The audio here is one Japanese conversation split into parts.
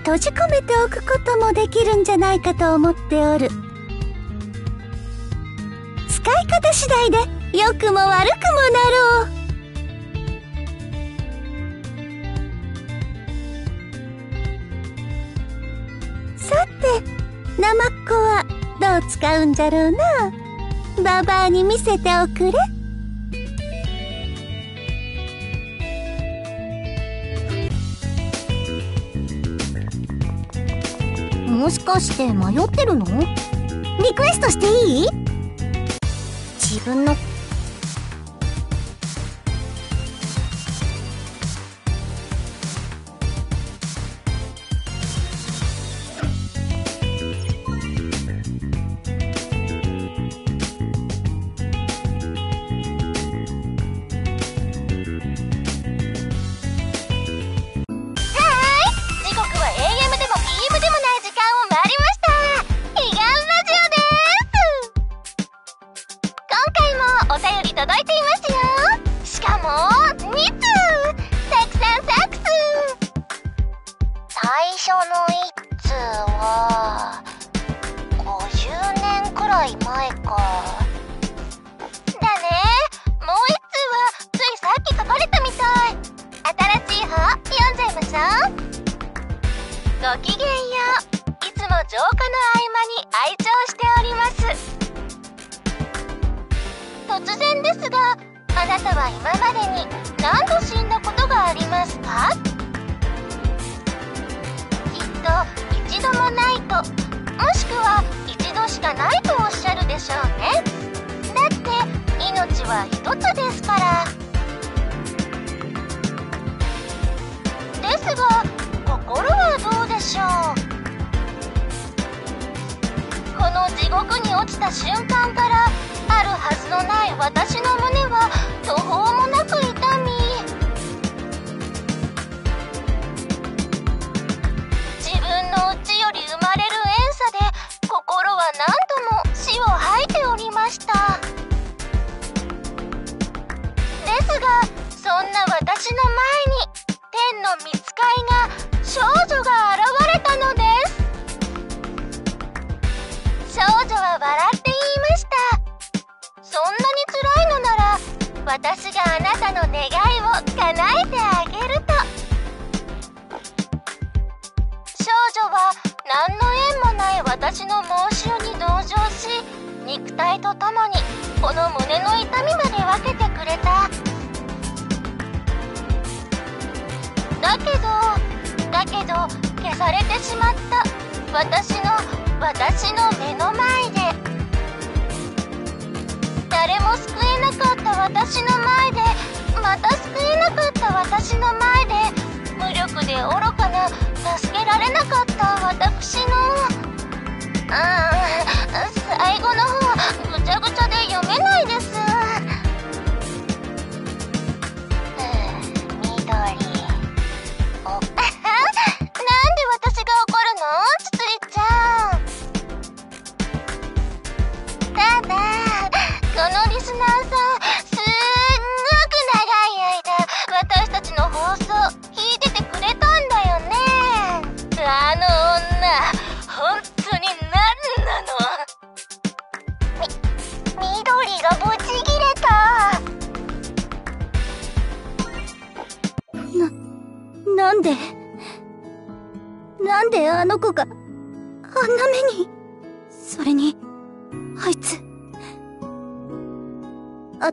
閉じ込めておくこともできるんじゃないかと思っておる。使い方次第で良くも悪くもなろう。さてナマっこはどう使うんじゃろうな。ババアに見せておくれ。もしかして迷ってるの？リクエストしていい？自分の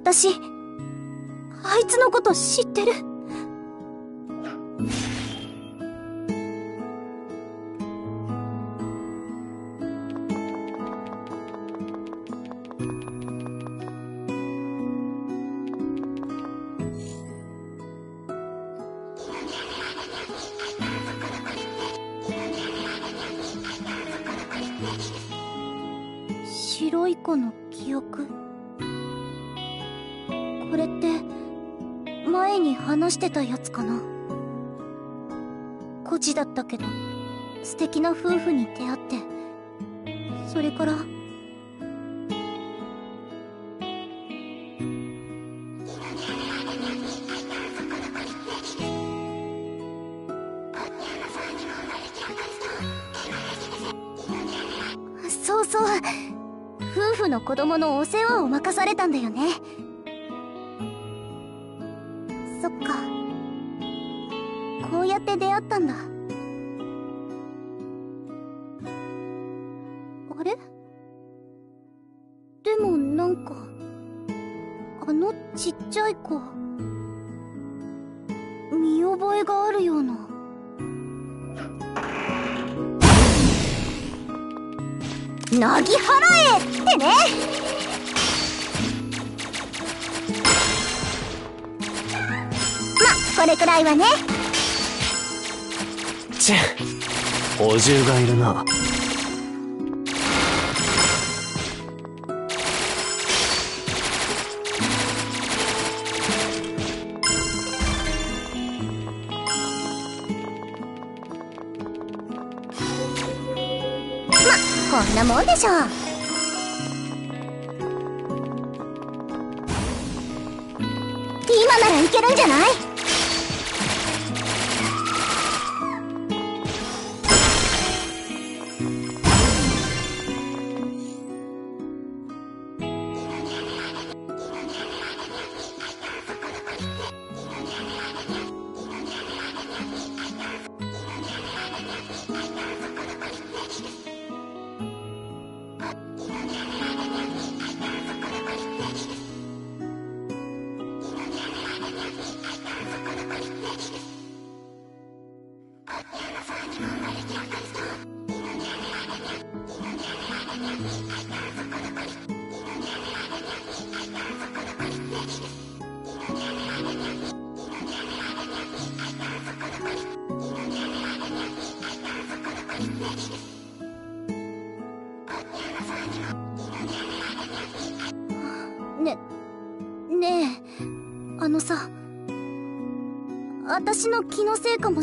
私、あいつのこと知ってる。けど素敵な夫婦に出会ってそれからそうそう。夫婦の子供のお世話を任されたんだよね。まこれくらいはね。ちぇ補充がいるな。こんなもんでしょ今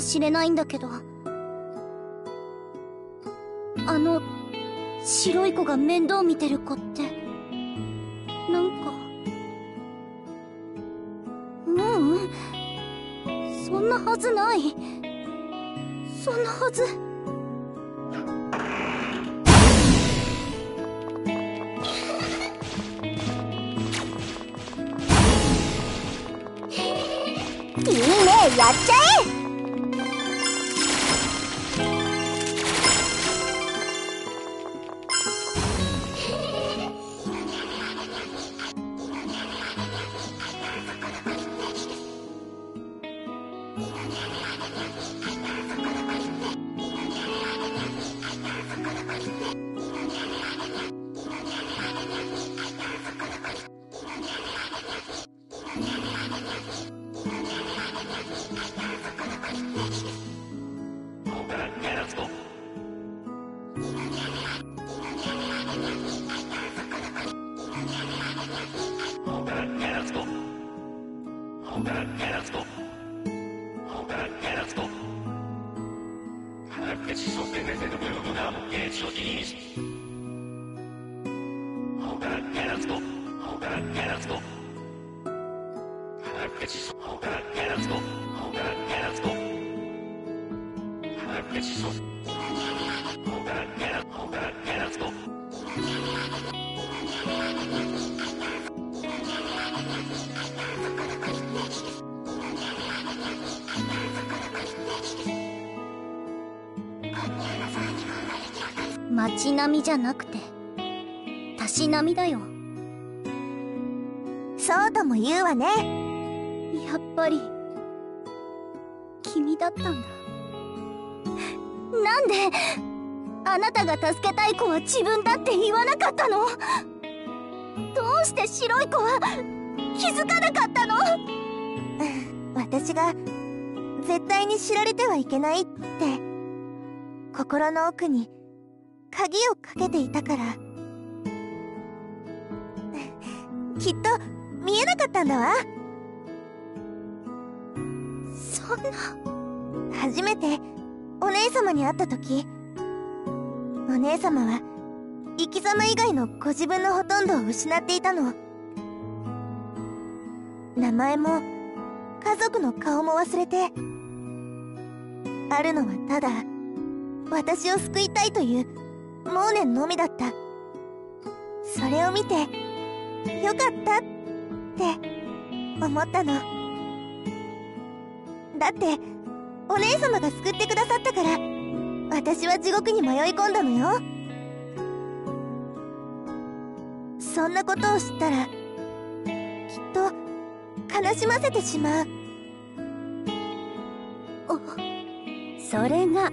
しれないんだけど。あの白い子が面倒見てる子ってなんかううん。そんなはずない。そんなはず。いいねやっちゃえ。みじゃなくてたしなみだよ。そうとも言うわね。やっぱり君だったんだ。なんであなたが助けたい子は自分だって言わなかったの？どうして白い子は気づかなかったの？私が絶対に知られてはいけないって心の奥に鍵をかけていたから。きっと見えなかったんだわ。そんな。初めてお姉様に会った時お姉様は生き様以外のご自分のほとんどを失っていたの。名前も家族の顔も忘れてあるのはただ私を救いたいというモーネンのみだった。それを見てよかったって思ったの。だってお姉様が救ってくださったから私は地獄に迷い込んだのよ。そんなことを知ったらきっと悲しませてしまう。それが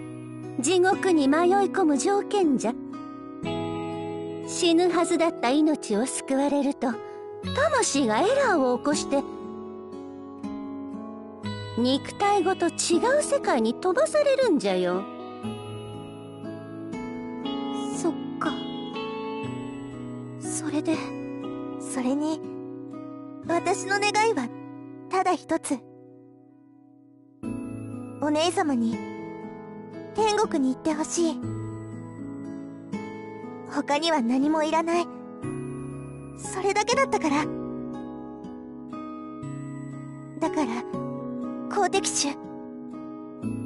地獄に迷い込む条件じゃ。死ぬはずだった命を救われると魂がエラーを起こして肉体ごと違う世界に飛ばされるんじゃよ。そっか。それでそれに私の願いはただ一つ。お姉様に天国に行ってほしい。他には何もいらない。それだけだったから。だから公的種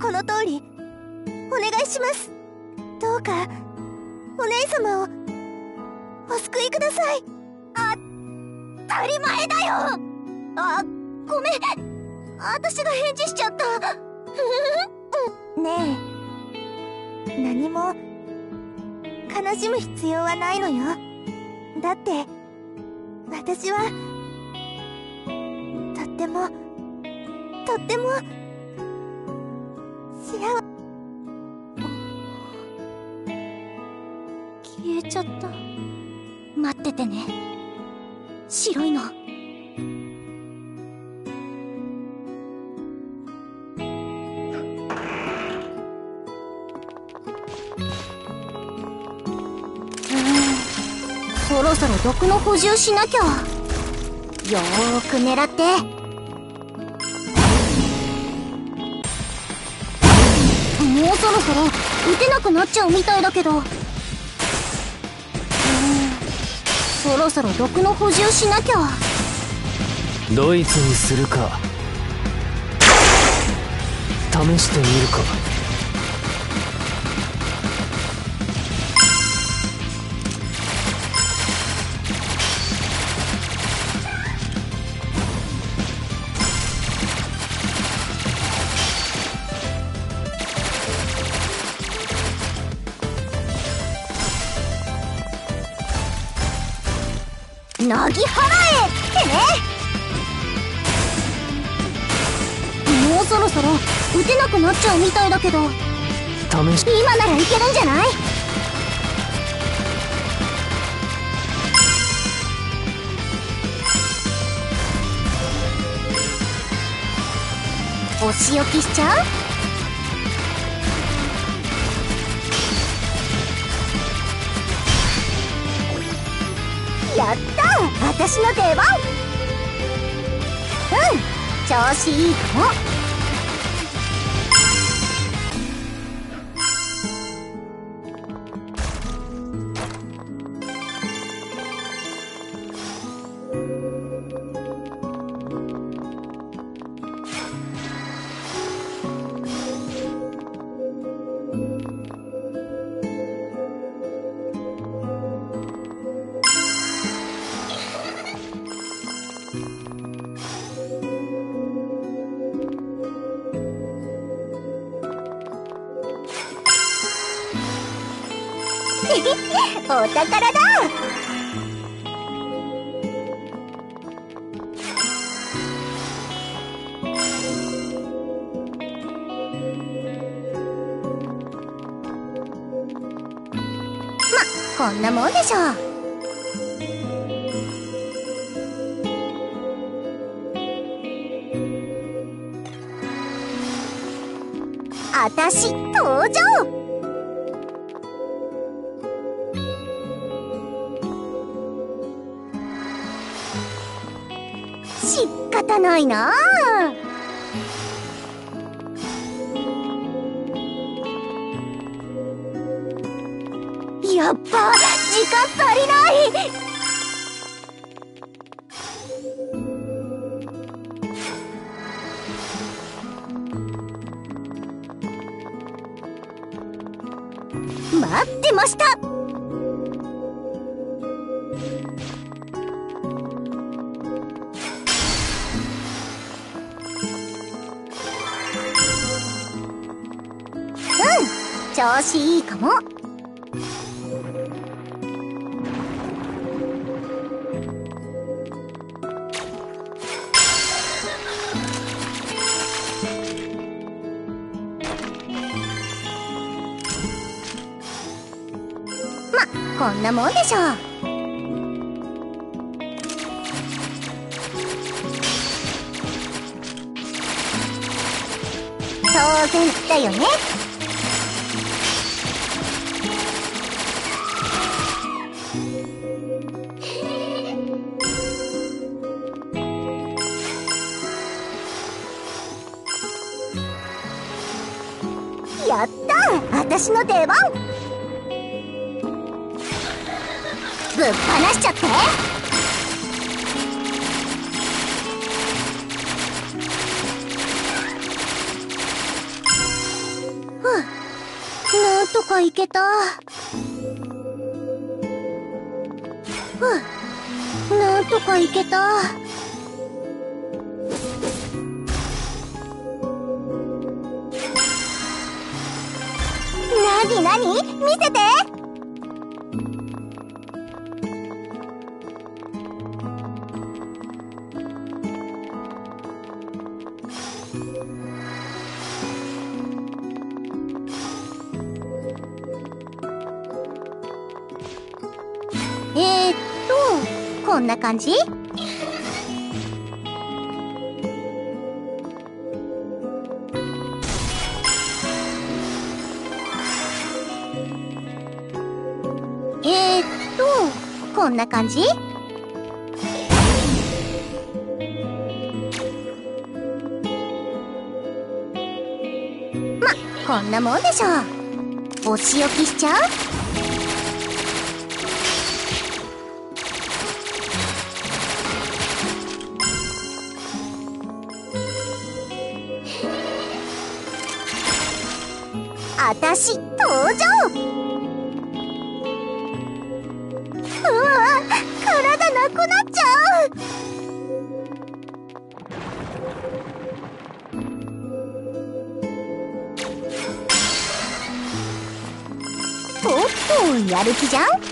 この通りお願いします。どうかお姉様をお救いください。あ当たり前だよ。あごめん。私が返事しちゃった。ねえ。何も悲しむ必要はないのよ。だって私はとってもとっても幸消えちゃった。待っててね。白いの。ろそろ毒の補充しなきゃ。よーく狙って。もうそろそろ撃てなくなっちゃうみたいだけど。そろそろ毒の補充しなきゃ。ドイツにするか。試してみるか。なぎ払えってね。もうそろそろ撃てなくなっちゃうみたいだけど。試し。今ならいけるんじゃない？お仕置きしちゃう？私の出番。うん調子いいかも。こんなもんでしょう。当然だよね。やった。私の出番。ぶっ放しちゃってなんとかいけた。ふうなんとかいけた。もんでしょう。お仕置きしちゃう？っとやる気じゃん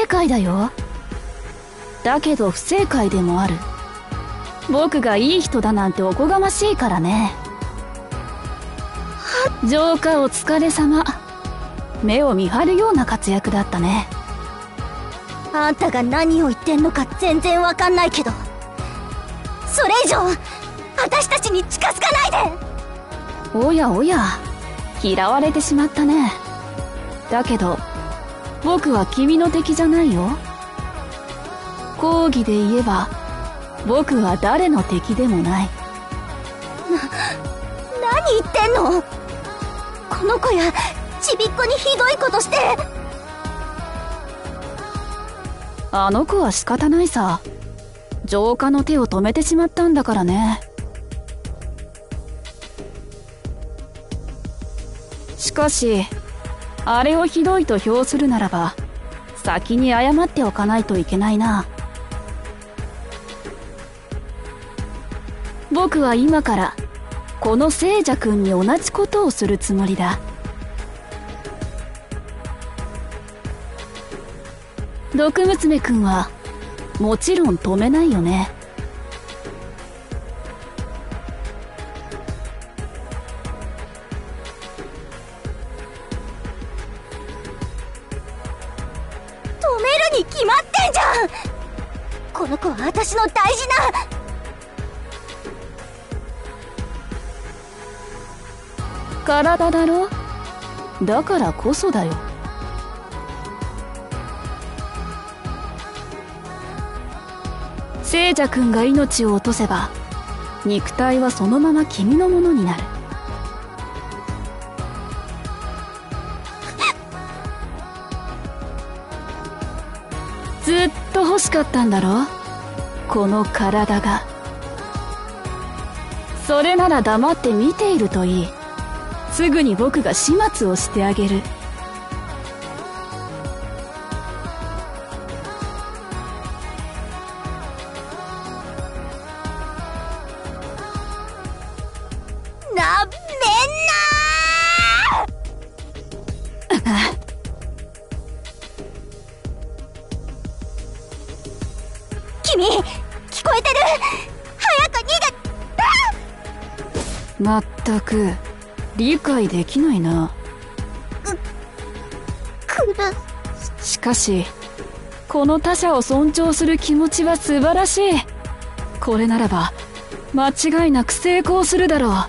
正解だよ。だけど不正解でもある。僕がいい人だなんておこがましいからね。浄化お疲れ様。目を見張るような活躍だったね。あんたが何を言ってんのか全然わかんないけど。それ以上私たちに近づかないで。おやおや嫌われてしまったね。だけど僕は君の敵じゃないよ。講義で言えば僕は誰の敵でもない。何言ってんの？この子やちびっこにひどいことして。あの子は仕方ないさ。浄化の手を止めてしまったんだからね。しかしあれをひどいと評するならば先に謝っておかないといけないな。僕は今からこの聖者君に同じことをするつもりだ。毒娘君はもちろん止めないよね。体だろ？だからこそだよ。聖者くんが命を落とせば肉体はそのまま君のものになる。ずっと欲しかったんだろ？この体が。それなら黙って見ているといい。すぐに僕が始末をしてあげる。なめんな君聞こえてる？早く逃げまったく。理解できないな。しかしこの他者を尊重する気持ちは素晴らしい。これならば間違いなく成功するだろう。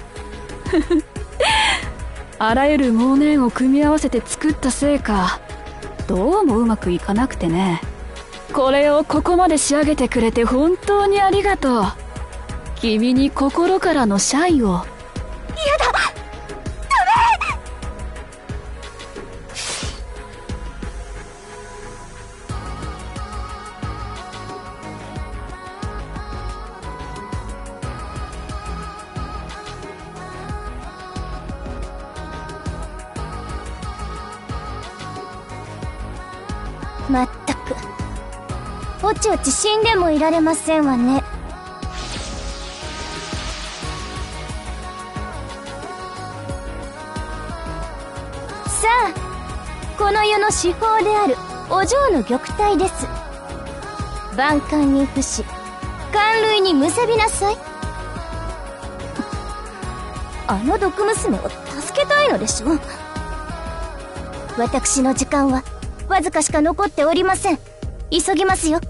あらゆる盲念を組み合わせて作ったせいかどうもうまくいかなくてね。これをここまで仕上げてくれて本当にありがとう。君に心からの謝意をいられませんわね。さあこの世の至宝であるお嬢の玉体です。万感に付し寒類にむせびなさい。あの毒娘を助けたいのでしょ私の時間はわずかしか残っておりません。急ぎますよ。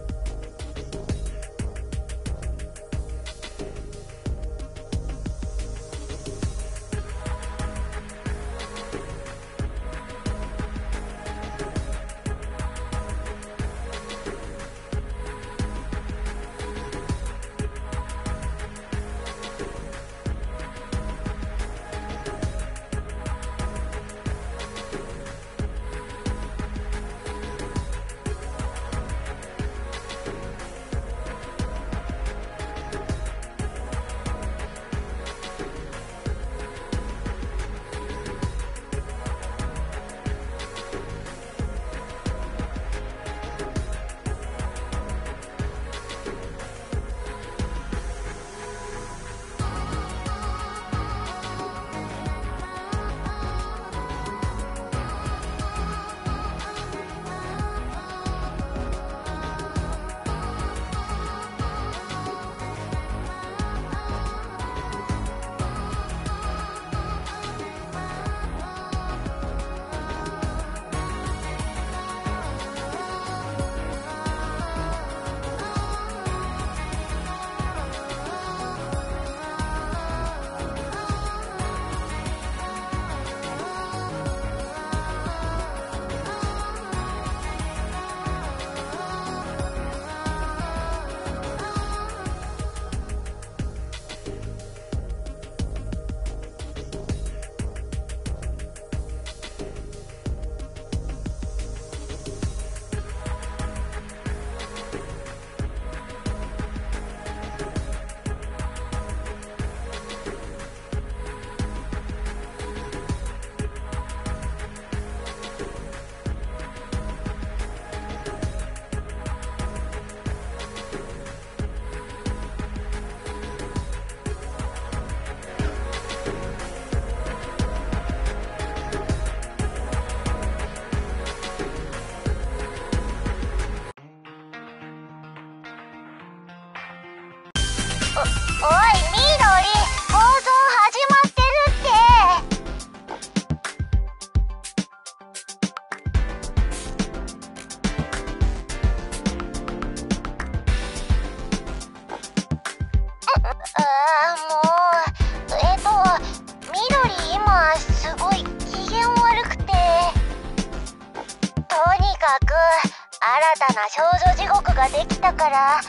ができたから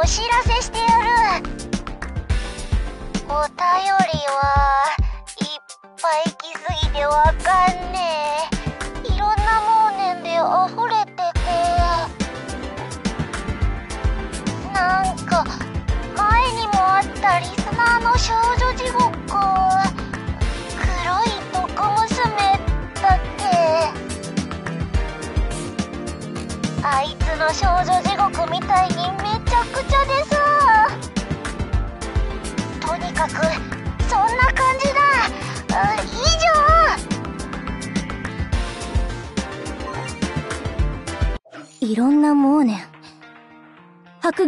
お知らせしてやる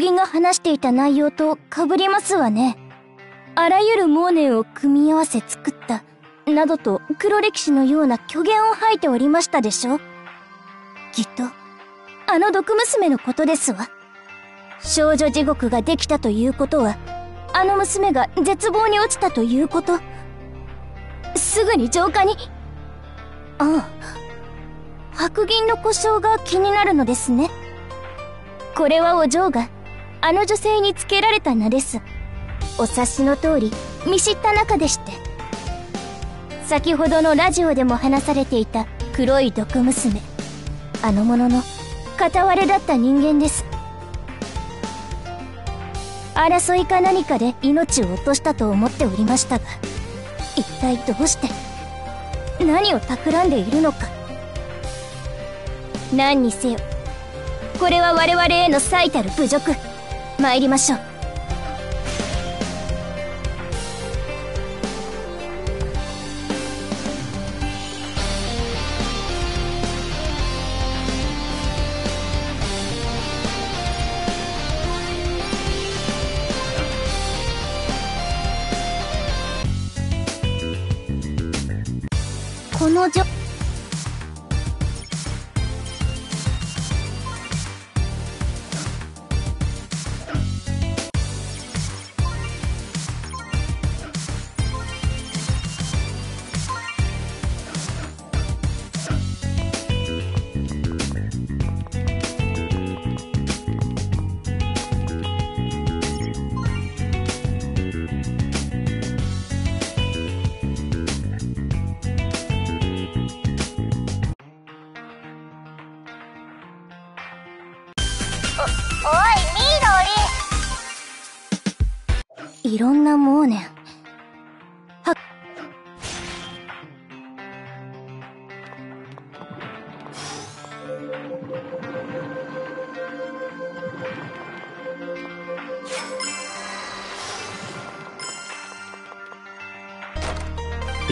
銀が話していた内容と被りますわね。あらゆるモーネを組み合わせ作った、などと黒歴史のような虚言を吐いておりましたでしょきっと、あの毒娘のことですわ。少女地獄ができたということは、あの娘が絶望に落ちたということ。すぐに浄化に。ああ。白銀の故障が気になるのですね。これはお嬢が、あの女性につけられた名です。お察しの通り、見知った仲でして。先ほどのラジオでも話されていた黒い毒娘。あの者の、片割れだった人間です。争いか何かで命を落としたと思っておりましたが、一体どうして、何を企んでいるのか。何にせよ、これは我々への最たる侮辱。参りましょう。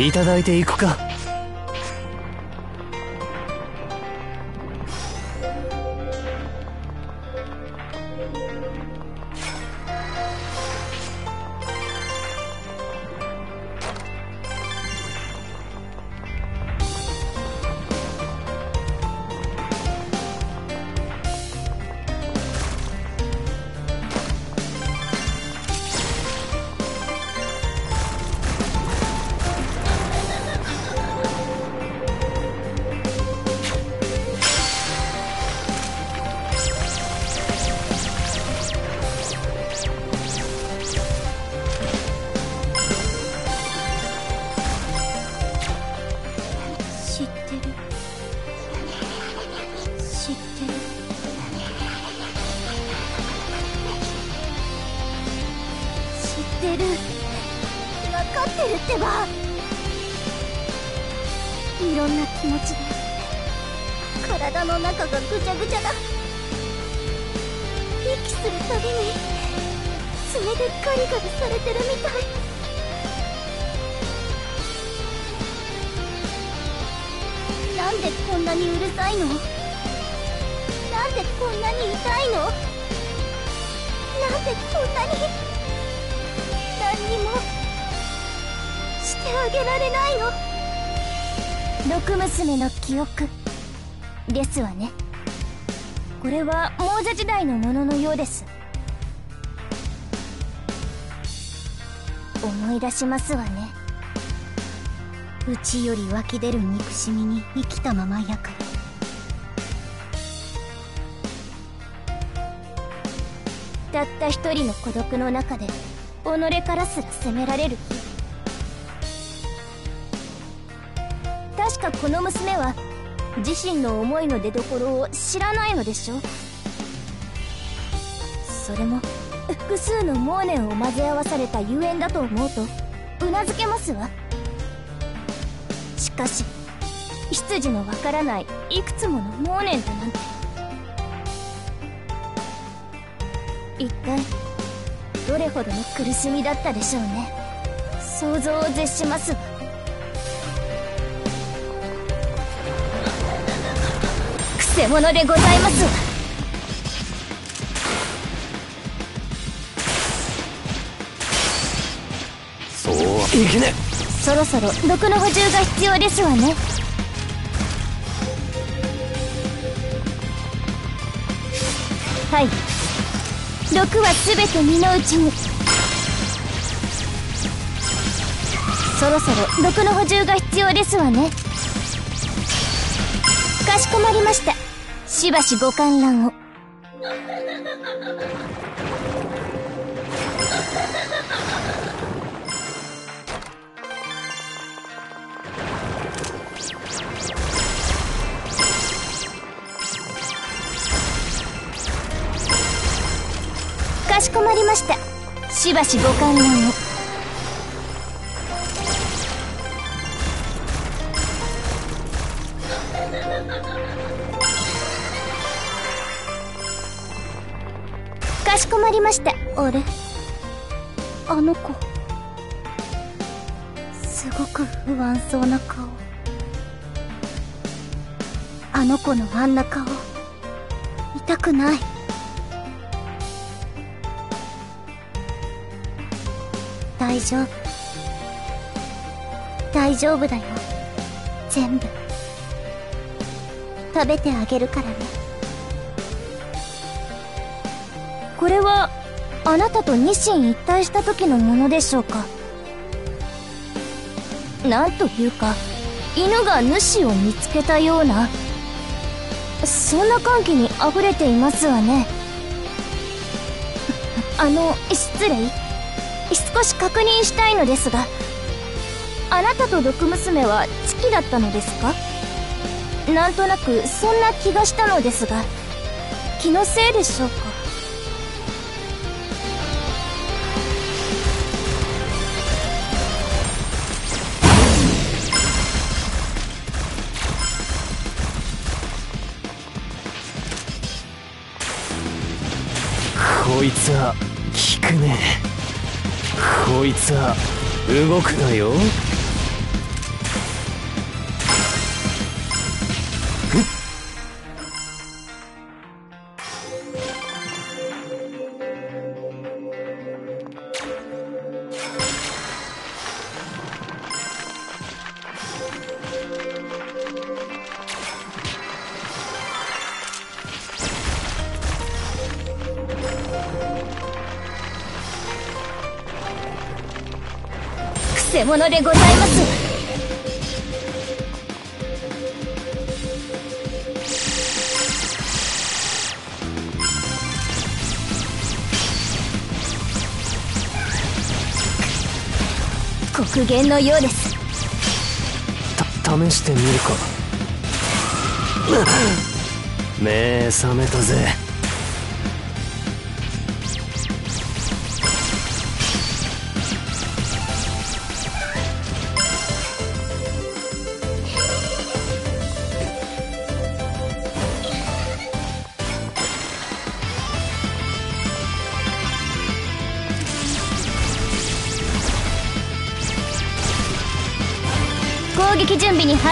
いただいていくか。しますわね。内より湧き出る憎しみに生きたまま焼くたった一人の孤独の中で己からすら責められる確かこの娘は自身の思いの出所を知らないのでしょそれも複数の妄念を混ぜ合わされたゆえんだと思うとうなずけますわ。しかし出自のわからないいくつもの妄念だなんて。一体どれほどの苦しみだったでしょうね。想像を絶しますわ。くせ者でございますわ。いけね。そろそろ毒の補充が必要ですわね。はい。毒は全て身の内に。そろそろ毒の補充が必要ですわね。かしこまりました。しばしご観覧を。しばしご観覧をかしこまりました。あれ？あの子。すごく不安そうな顔。あの子のあんな顔痛くない。大丈夫。大丈夫だよ。全部。食べてあげるからね。これはあなたとニシン一体した時のものでしょうか？なんというか犬が主を見つけたような。そんな歓喜に溢れていますわね。あの失礼。少し確認したいのですがあなたと毒娘はチキだったのですかなんとなくそんな気がしたのですが気のせいでしょうかこいつは動くなよ。黒限のようです。た試してみるか。目覚めたぜ。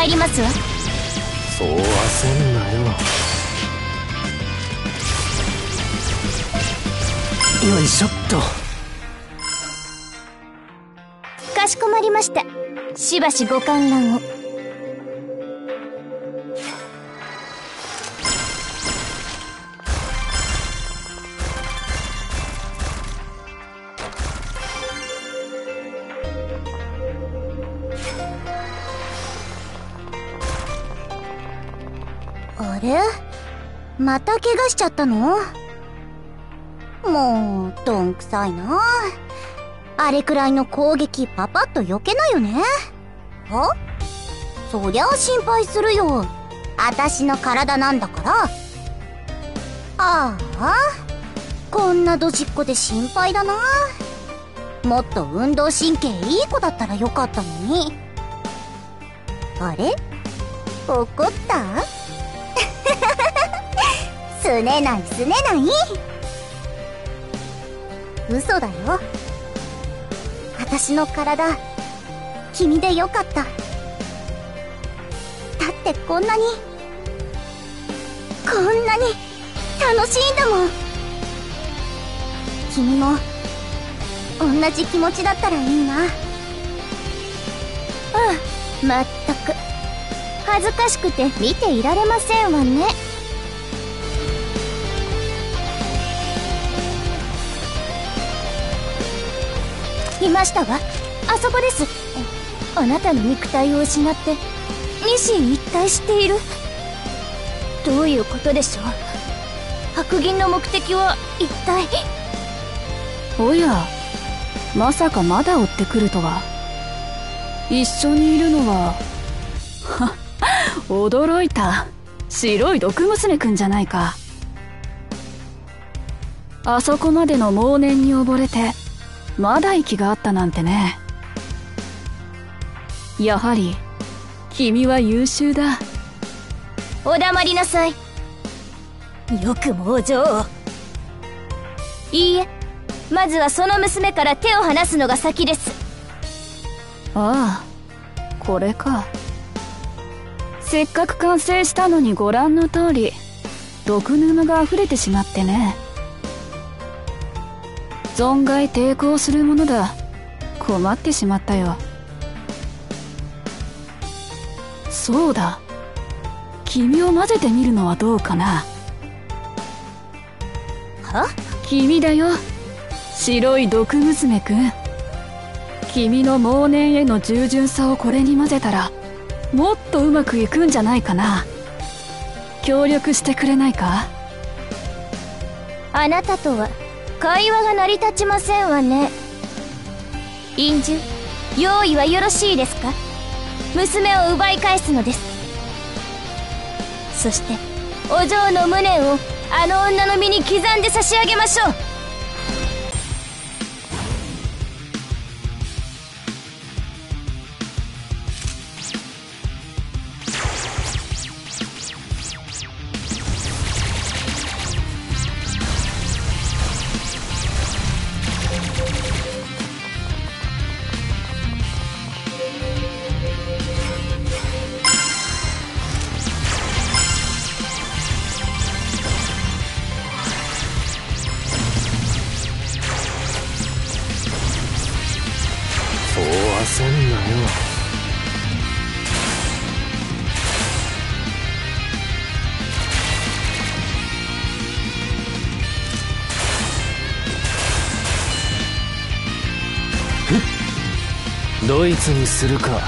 準備に入りますわ。そう焦んなよ。よいしょっと。まりました。しばしご観覧をれまた怪我しちゃったの？もう、どんくさいな。あれくらいの攻撃パパッと避けないよね。は？そりゃあ心配するよ。あたしの体なんだから。ああ、こんなドジっ子で心配だな。もっと運動神経いい子だったらよかったのに。あれ？怒った？すねないすねない。嘘だよ。私の体君でよかった。だってこんなにこんなに楽しいんだもん。君も同じ気持ちだったらいいな。うんまったく。恥ずかしくて見ていられませんわね。いましたわ。あそこです。あなたの肉体を失って二心一体している。どういうことでしょう。白銀の目的は一体。おやまさかまだ追ってくるとは。一緒にいるのはは 驚いた。白い毒娘くんじゃないか。あそこまでの猛念に溺れてまだ息があったなんてね。やはり君は優秀だ。お黙りなさい。よくもお嬢をいいえまずはその娘から手を離すのが先です。ああこれか。せっかく完成したのにご覧の通り毒沼が溢れてしまってね存外抵抗するものだ。困ってしまったよ。そうだ。君を混ぜてみるのはどうかな。は？君だよ。白い毒娘くん。君の猛念への従順さをこれに混ぜたらもっとうまくいくんじゃないかな。協力してくれないか？あなたとは会話が成り立ちませんわね。陰樹用意はよろしいですか？娘を奪い返すのです。そしてお嬢の無念をあの女の身に刻んで差し上げましょうそう。ドイツにするか。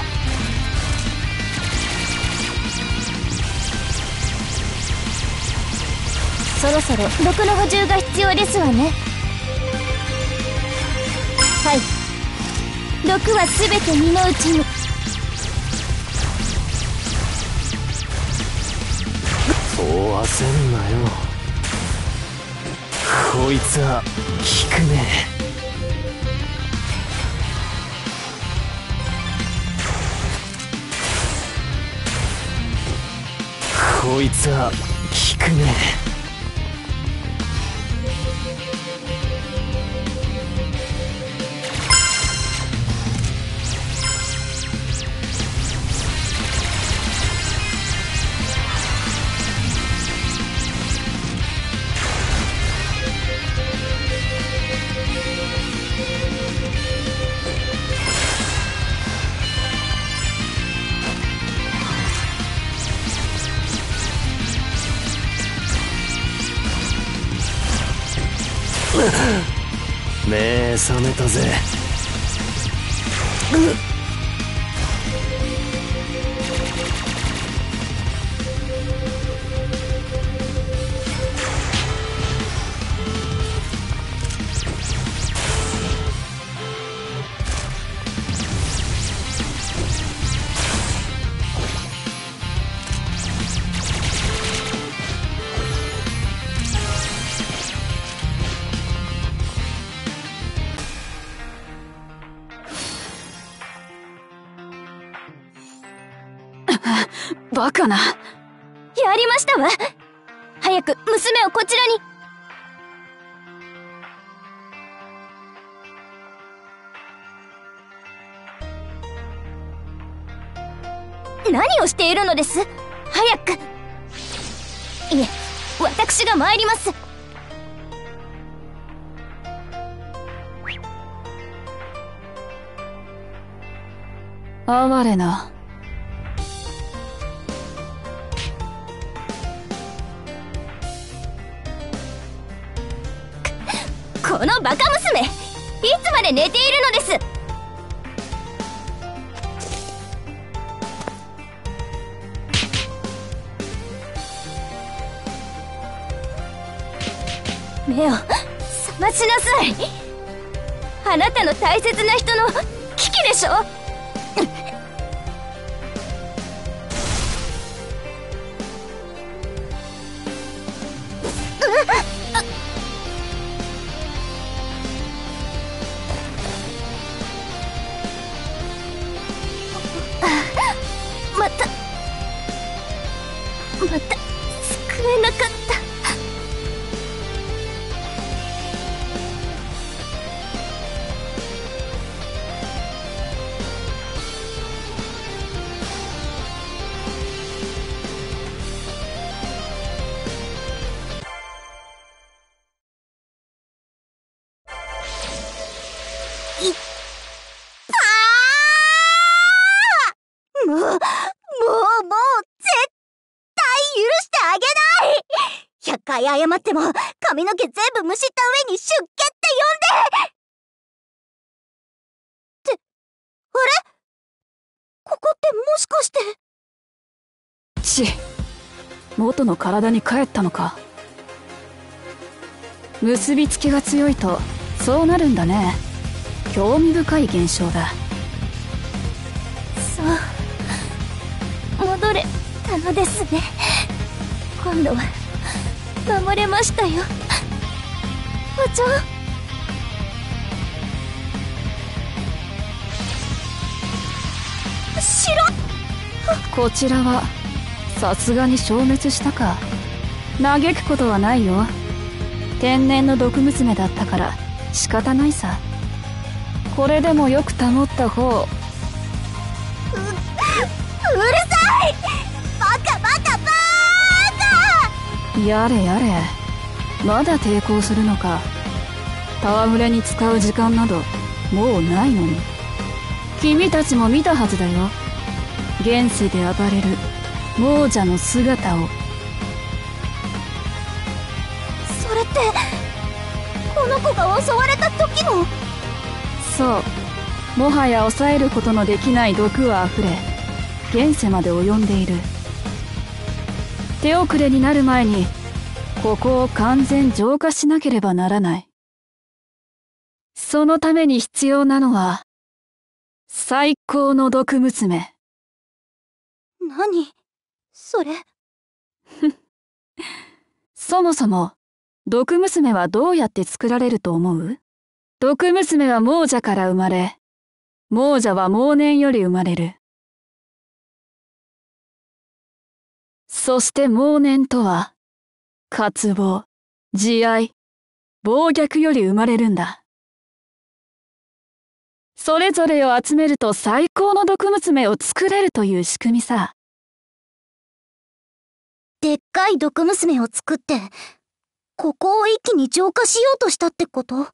そろそろ毒の補充が必要ですわね。はい。毒は全て身の内に。そう焦んなよ。こいつは効くねこいつは効くね。ぜバカな。やりましたわ。早く娘をこちらに。何をしているのです。早く。いえ私が参ります。哀れな。あなたの大切な人の危機でしょ？謝っても、髪の毛全部むしった上に出家って呼んでって、あれ？ここってもしかして、ち、元の体に帰ったのか。結びつきが強いと、そうなるんだね。興味深い現象だ。そう、戻れたのですね。今度は、守れましたよ。こちらは、さすがに消滅したか。嘆くことはないよ。天然の毒娘だったから、仕方ないさ。これでもよく保った方、やれやれ。まだ抵抗するのか。戯れに使う時間など、もうないのに。君たちも見たはずだよ。現世で暴れる、亡者の姿を。それって、この子が襲われた時の、そう。もはや抑えることのできない毒は溢れ、現世まで及んでいる。手遅れになる前に、ここを完全浄化しなければならない。そのために必要なのは、最高の毒娘。何？それ？そもそも、毒娘はどうやって作られると思う？毒娘は亡者から生まれ、亡者は亡年より生まれる。そして亡年とは、渇望、慈愛、暴虐より生まれるんだ。それぞれを集めると最高の毒娘を作れるという仕組みさ。でっかい毒娘を作って、ここを一気に浄化しようとしたってこと？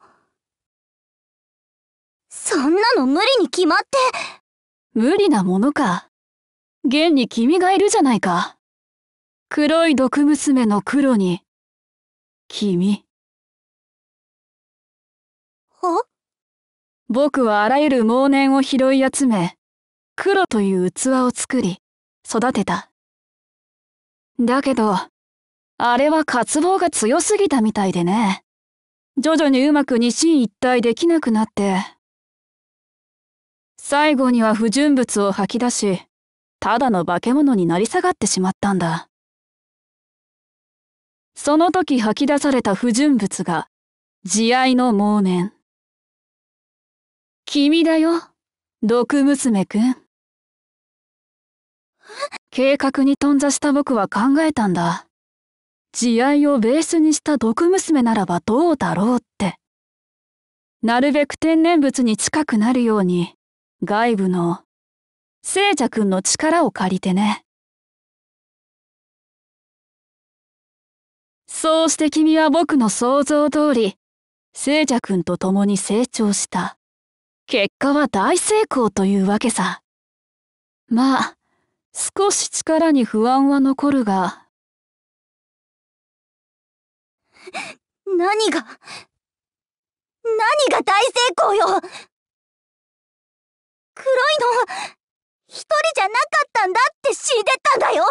そんなの無理に決まって、無理なものか。現に君がいるじゃないか。黒い毒娘の黒に、君。僕はあらゆる妄念を拾い集め、黒という器を作り、育てた。だけど、あれは渇望が強すぎたみたいでね。徐々にうまく二進一体できなくなって、最後には不純物を吐き出し、ただの化け物になり下がってしまったんだ。その時吐き出された不純物が、慈愛の妄念。君だよ、毒娘くん。計画に頓挫した僕は考えたんだ。慈愛をベースにした毒娘ならばどうだろうって。なるべく天然物に近くなるように、外部の、聖者くんの力を借りてね。そうして君は僕の想像通り、聖者くんと共に成長した。結果は大成功というわけさ。まあ、少し力に不安は残るが。何が、何が大成功よ黒いの、一人じゃなかったんだって死んでたんだよ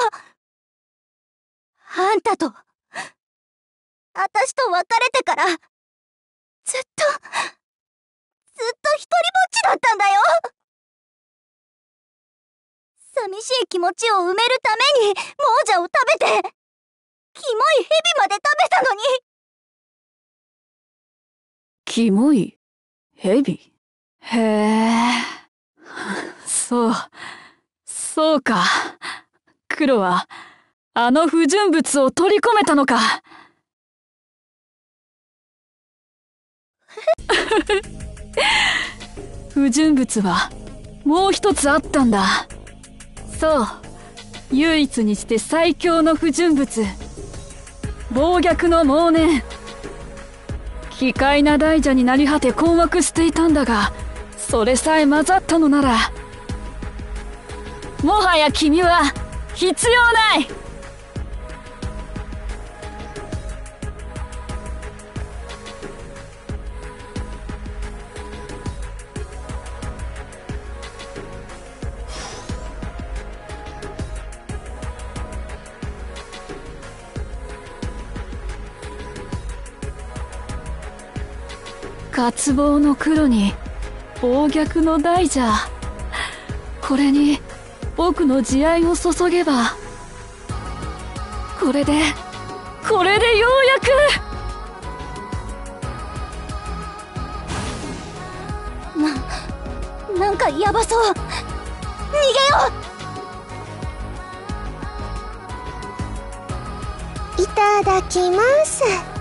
あんたと、私と別れてから、ずっと、ずっと一人ぼっちだったんだよ寂しい気持ちを埋めるために、亡者を食べて、キモい蛇まで食べたのにキモい？蛇？へえ。そう、そうか。黒は、あの不純物を取り込めたのか。不純物は、もう一つあったんだ。そう。唯一にして最強の不純物。暴虐の妄念。奇怪な大蛇になり果て困惑していたんだが、それさえ混ざったのなら、もはや君は必要ない渇望の黒に暴虐の大蛇。これに僕の慈愛を注げば。これでこれでようやく。ななんかヤバそう。逃げよう。いただきます。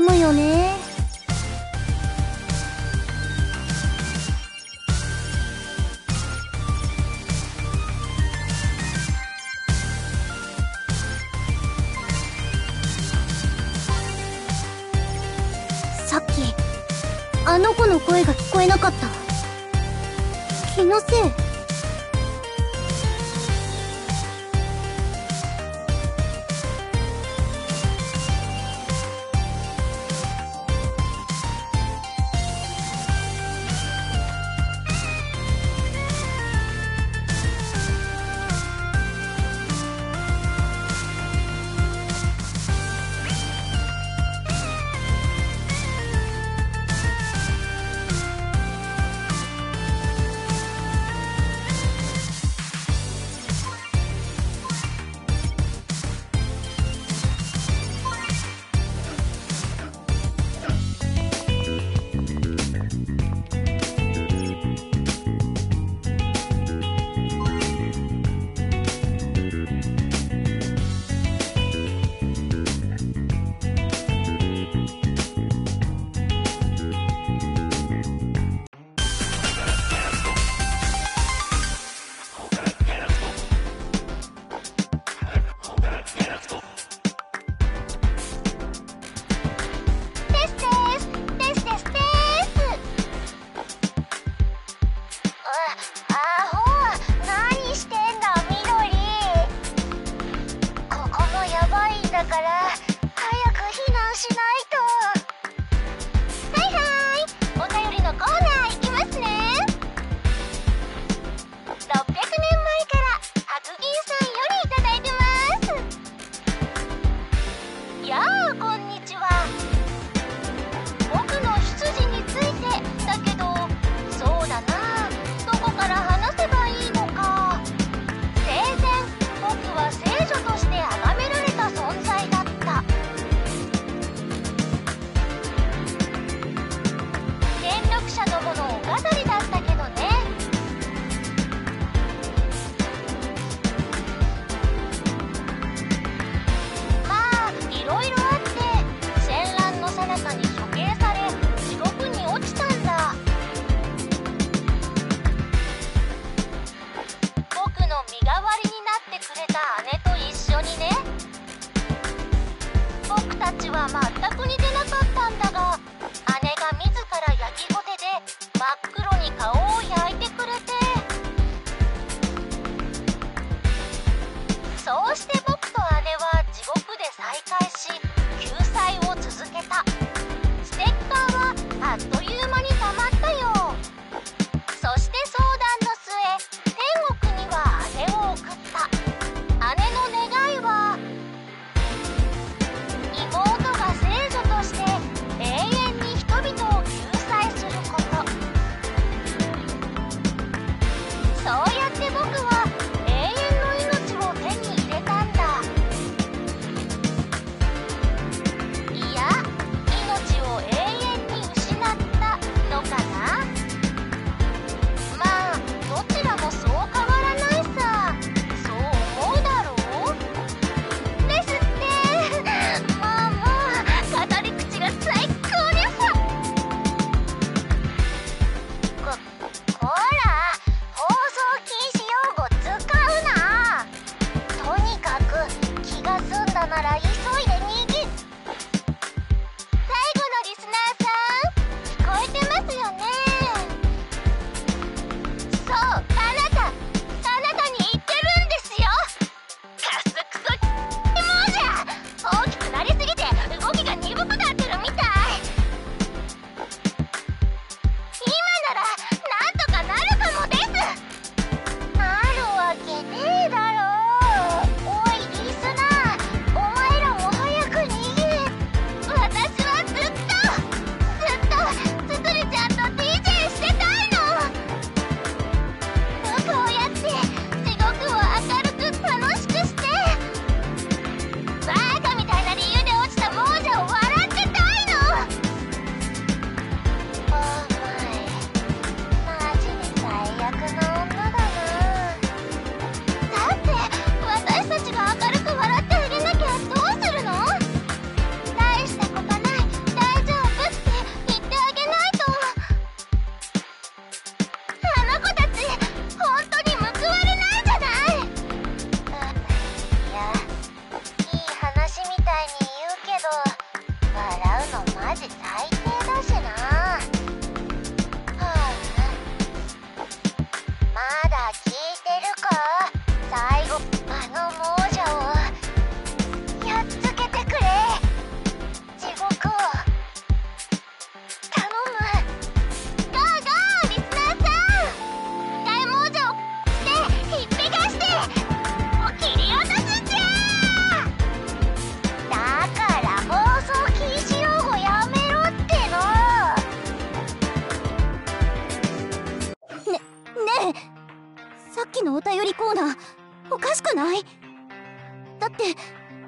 むよね。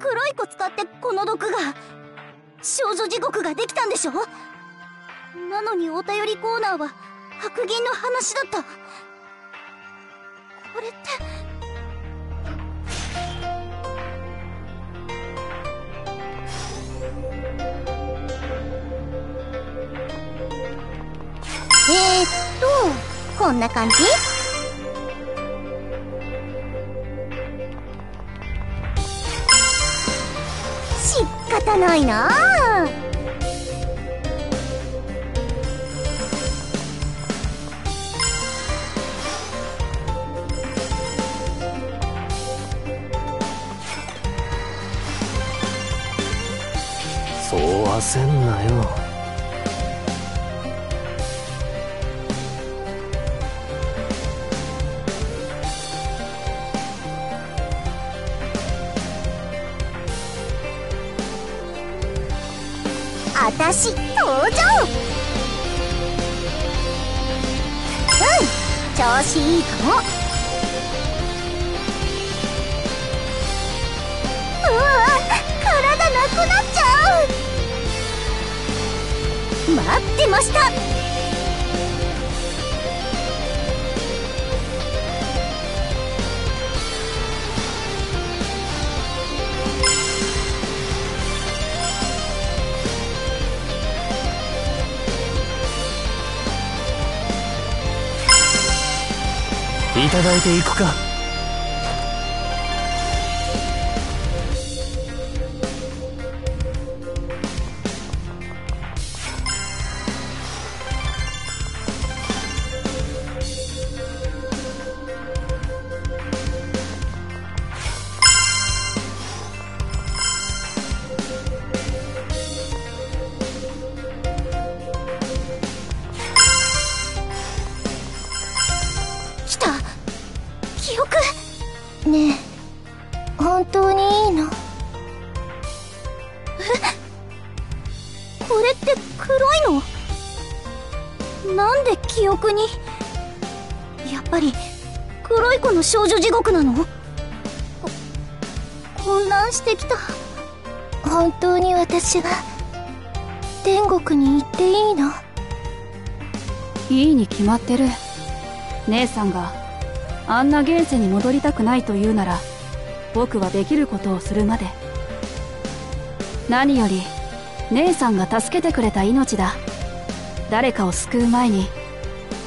黒い子使ってこの毒が。少女地獄ができたんでしょ？なのにお便りコーナーは白銀の話だった。これって。えー、っとこんな感じ？方ないな。あそう焦んなよ。私登場。うん調子いいかも。うわ体なくなっちゃう。待ってました。いただいていくか。まってる。姉さんがあんな現世に戻りたくないと言うなら僕はできることをするまで。何より姉さんが助けてくれた命だ。誰かを救う前に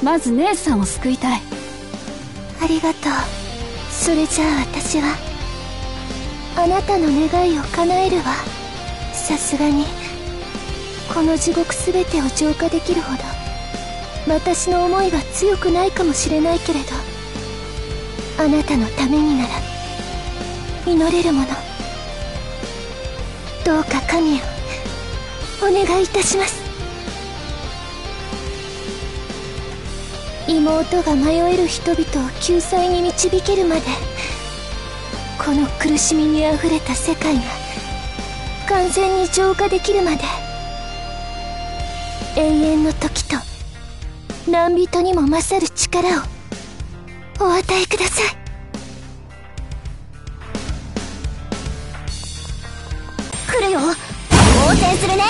まず姉さんを救いたい。ありがとう。それじゃあ私はあなたの願いを叶えるわ。さすがにこの地獄全てを浄化できるほど私の思いは強くないかもしれないけれどあなたのためになら祈れるもの。どうか神をお願いいたします。妹が迷える人々を救済に導けるまでこの苦しみにあふれた世界が完全に浄化できるまで永遠の何人にも勝る力をお与えください。来るよ。応戦するね。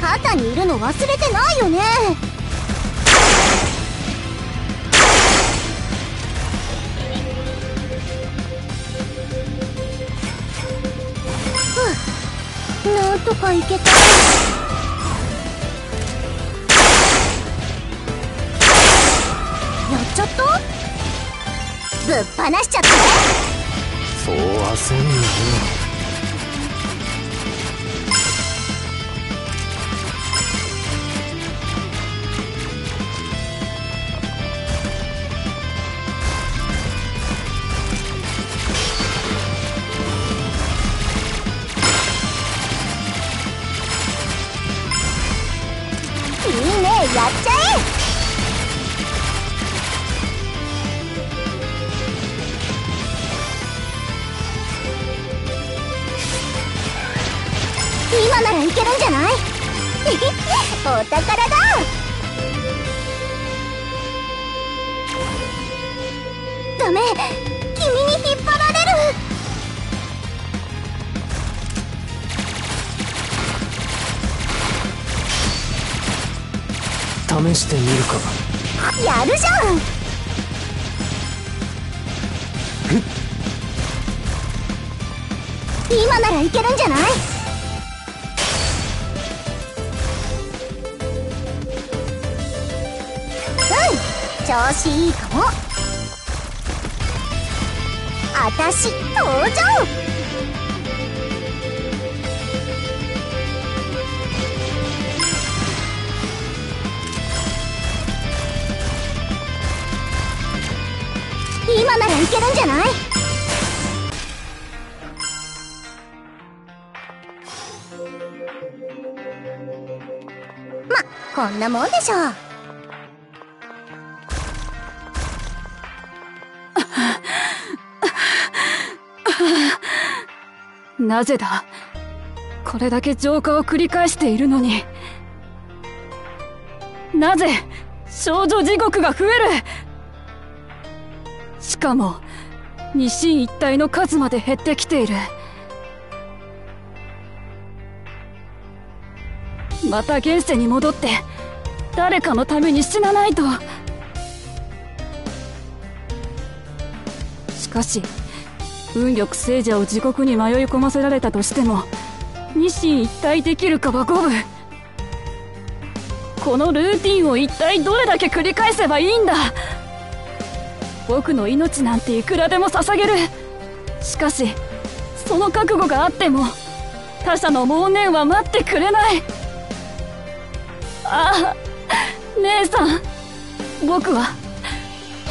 か肩にいるの忘れてないよね。とか行けた。やっちゃった？ぶっ放しちゃってそう焦んななもんでしょう？なぜだ？これだけ浄化を繰り返しているのに。なぜ少女地獄が増える？しかも、二進一体の数まで減ってきている。また現世に戻って、誰かのために死なないと。しかし、運力聖者を地獄に迷い込ませられたとしても、二進一体できるかは五分。このルーティンを一体どれだけ繰り返せばいいんだ僕の命なんていくらでも捧げるしかしその覚悟があっても他者の妄念は待ってくれないああ姉さん僕は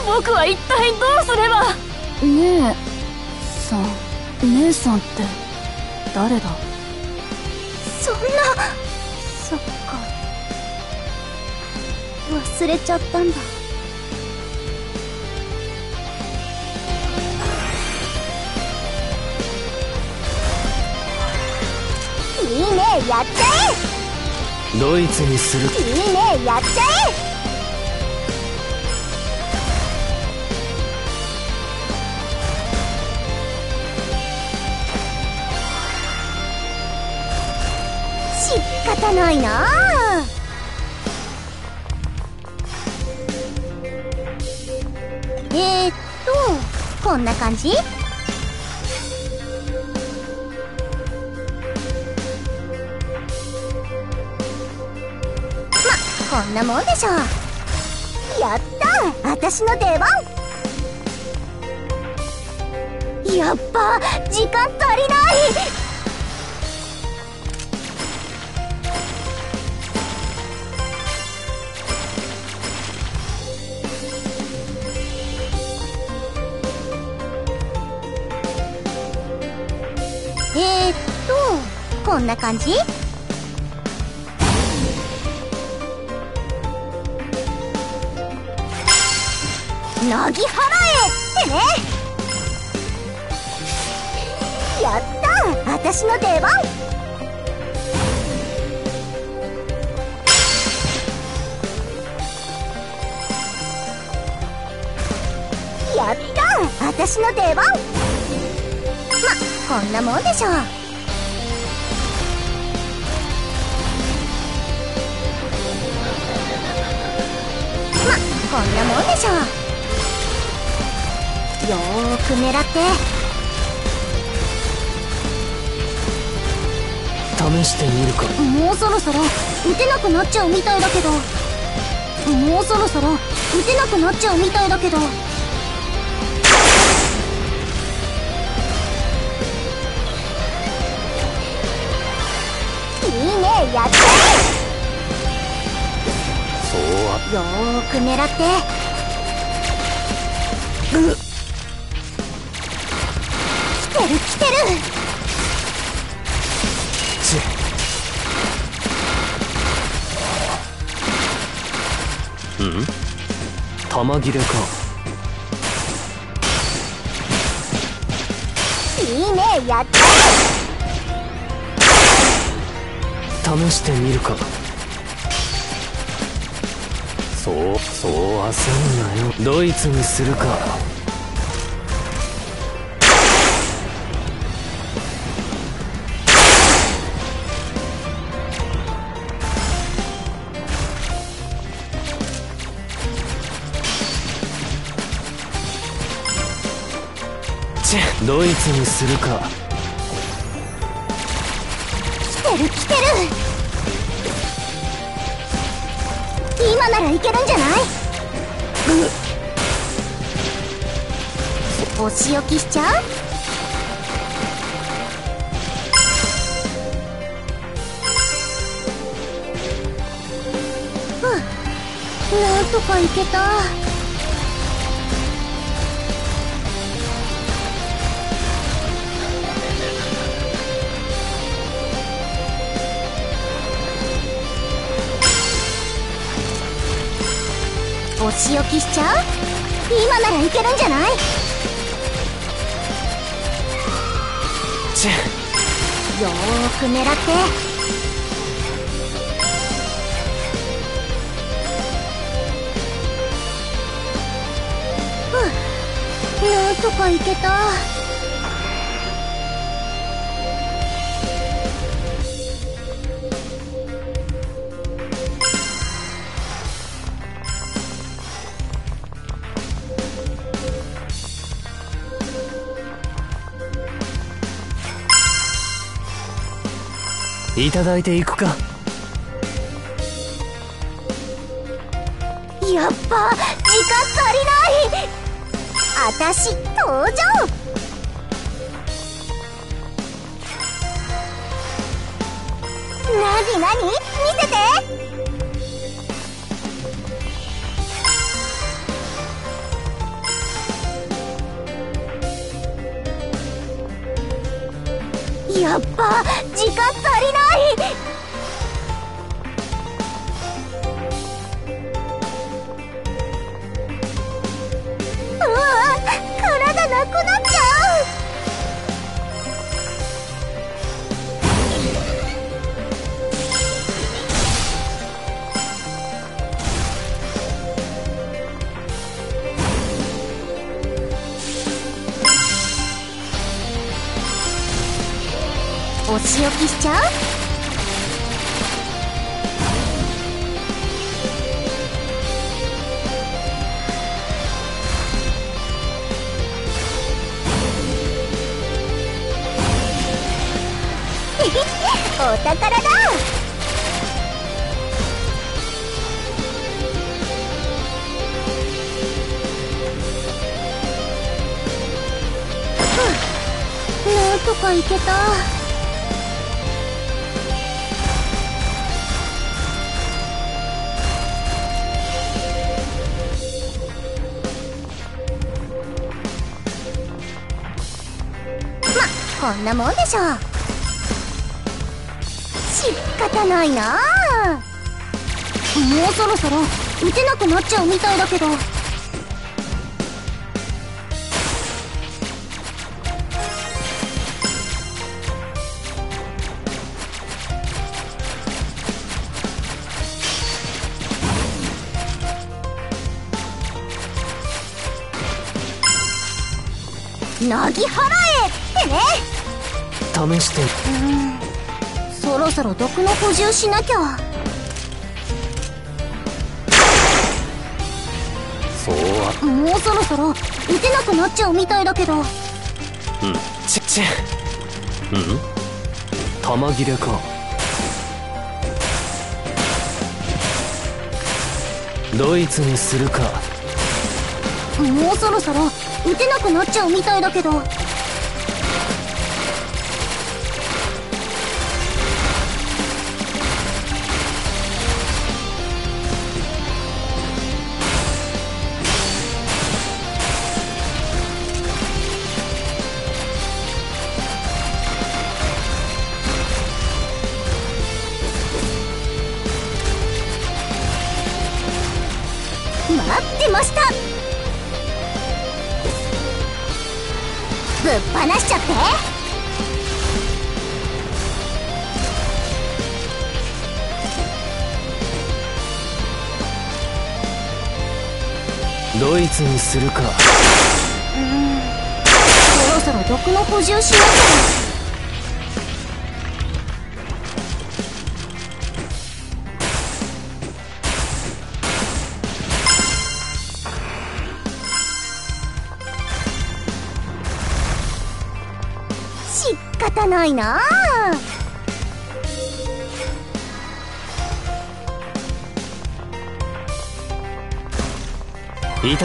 僕は一体どうすれば？姉さん姉さんって誰だ？そんなそっか。忘れちゃったんだ。いいねやっちゃえドイツにする。いいねやっちゃえ！仕方ないな。えー、っとこんな感じ？こんなもんでしょやった私の出番やっぱ時間足りないえー、っとこんな感じ？なぎ払えってね。やった私の出番。やった私の出番。まこんなもんでしょう。く狙って。試してみるか。もうそろそろ打てなくなっちゃうみたいだけど。もうそろそろ打てなくなっちゃうみたいだけど。いいねやって。そうは。よーく狙って。来てる来てる。うん。玉切れか。いいねやって試してみるか。そうそう焦んなよ。ドイツにするか。ドイツにするか。来てる来てる。今ならいけるんじゃない？お仕置きしちゃう？うんなんとかいけた。お仕置きしちゃう？今ならいけるんじゃない？チよーく狙って。うなんとかいけた。いただいていくか。やっぱ時間足りない。あたし登場。なになに？見せて。やっぱ時間足りない。うわ体なくなっちゃうお仕置きしちゃう？お宝だ。なんとかいけた。まこんなもんでしょう。仕方ないな。もうそろそろ打てなくなっちゃうみたいだけど。なぎ払えってね。試して。そろそろ毒の補充しなきゃ。そう。はもうそろそろ打てなくなっちゃうみたいだけどうんチェチェうん？玉切れか。ドイツにするか。もうそろそろ打てなくなっちゃうみたいだけど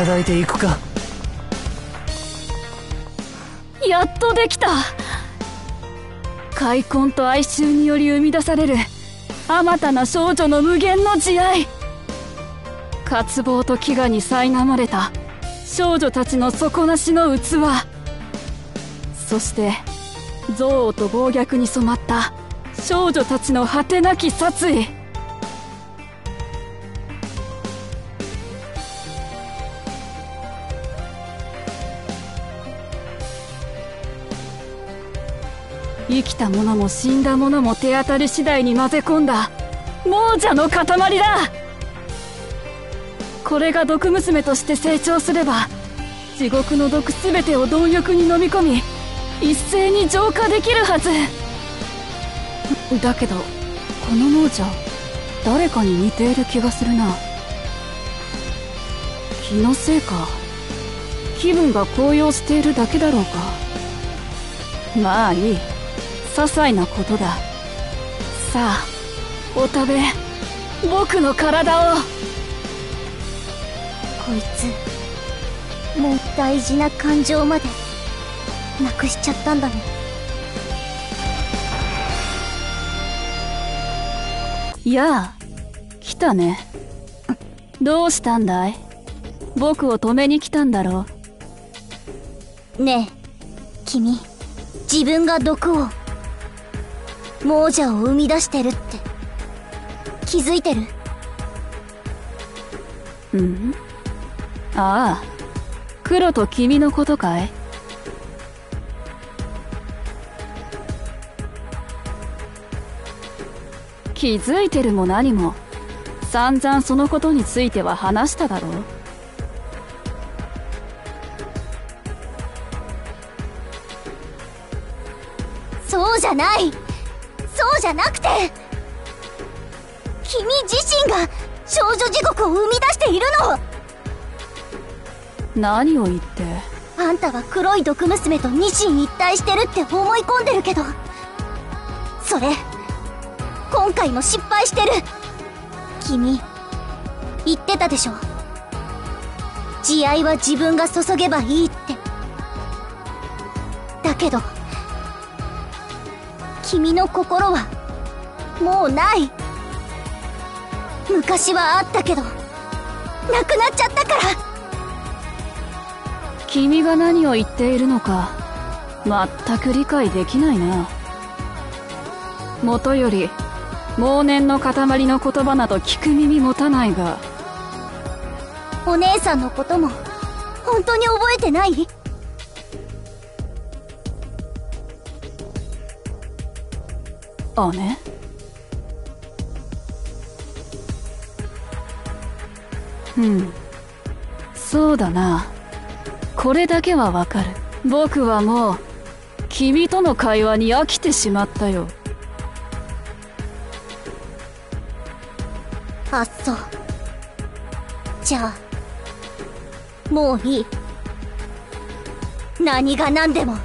ただいていくか。やっとできた。開墾と哀愁により生み出されるあまたな少女の無限の慈愛。渇望と飢餓に苛まれた少女たちの底なしの器。そして憎悪と暴虐に染まった少女たちの果てなき殺意。生きた者も死んだ者も手当たり次第に混ぜ込んだ。亡者の塊だ。これが毒娘として成長すれば地獄の毒全てを貪欲に飲み込み一斉に浄化できるはず。だけどこの亡者誰かに似ている気がするな。気のせいか。気分が高揚しているだけだろうか。まあいい些細なことだ。さあお食べ僕の体を。こいつもう大事な感情までなくしちゃったんだね。やあ来たね。どうしたんだい？僕を止めに来たんだろねえ君自分が毒を亡者を生み出してるって。気づいてる？うん？ああ。黒と君のことかい？気づいてるも何も。散々そのことについては話しただろう。そうじゃないそうじゃなくて君自身が少女地獄を生み出しているの。何を言って？あんたは黒い毒娘と二心一体してるって思い込んでるけどそれ今回も失敗してる。君言ってたでしょ。慈愛は自分が注げばいいって。だけど君の心はもうない。昔はあったけどなくなっちゃったから。君が何を言っているのか全く理解できないな。もとより妄念の塊の言葉など聞く耳持たないが。お姉さんのことも本当に覚えてない？姉うん。そうだな。これだけはわかる。僕はもう君との会話に飽きてしまったよ。あっそう。じゃあもういい。何が何でも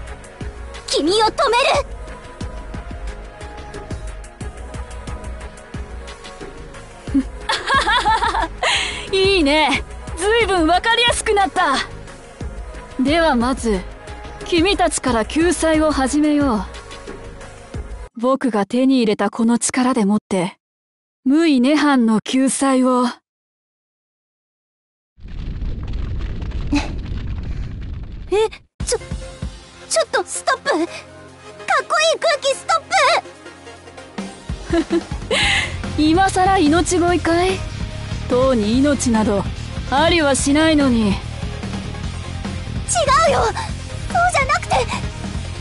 君を止める。いいね。ずいぶんわかりやすくなった。ではまず君たちから救済を始めよう。僕が手に入れたこの力でもって無為涅槃の救済を。えちょちょっとストップ！かっこいい空気ストップ！今さら命乞いかい？とうに命などありはしないのに。違うよ！そうじゃなくて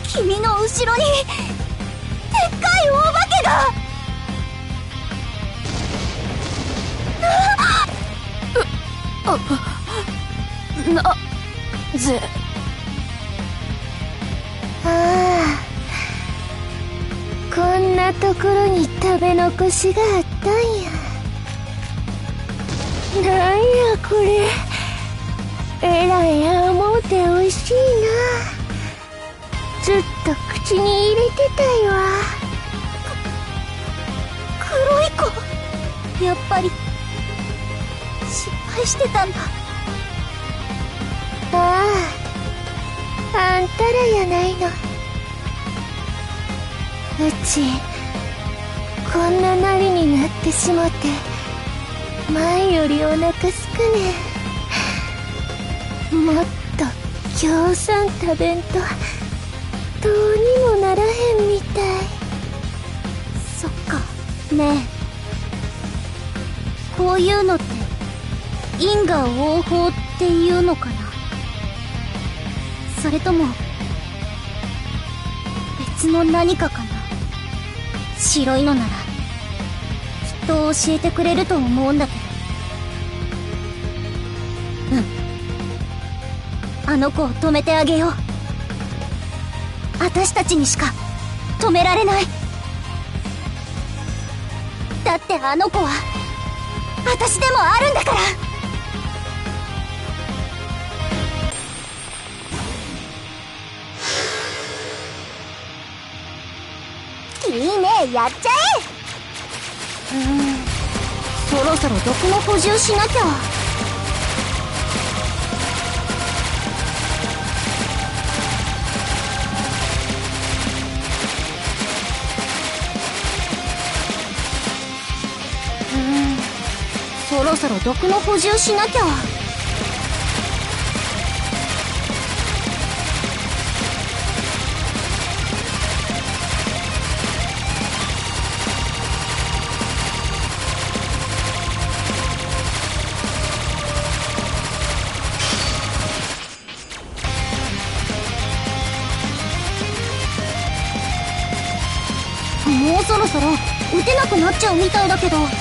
君の後ろにでっかい大化けが。うっあなぜところに食べ残しがあったんや。なんやこれ。えらい甘うて美味しいな。ずっと口に入れてたいわ黒い子。やっぱり。失敗してたんだ。ああ。あんたらやないの。うちこんななりになってしもて前よりお腹すくね。もっとぎょうさん食べんとどうにもならへんみたい。そっか。ねえ。こういうのって因果応報っていうのかな。それとも別の何かかな。白いのなら教えてくれると思うんだけど。うん。あの子を止めてあげよう。私たちにしか止められない。だってあの子は私でもあるんだから。いいねやっちゃえ。うんそろそろ毒の補充しなきゃ。うん。そろそろ毒の補充しなきゃ。だけど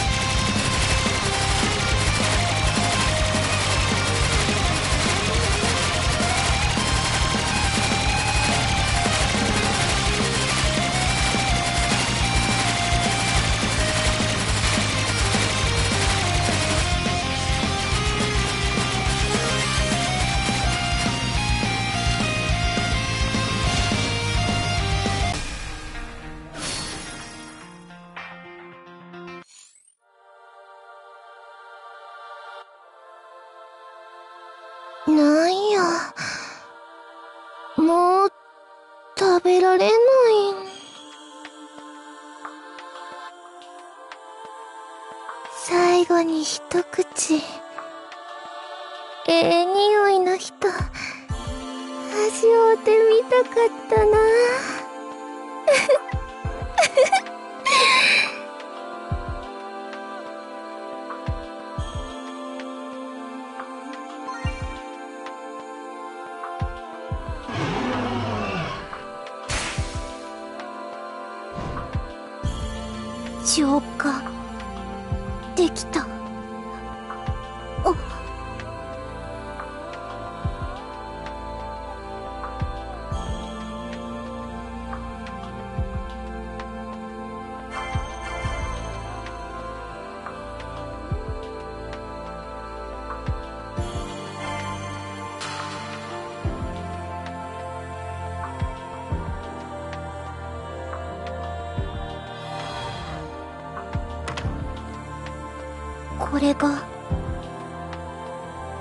れが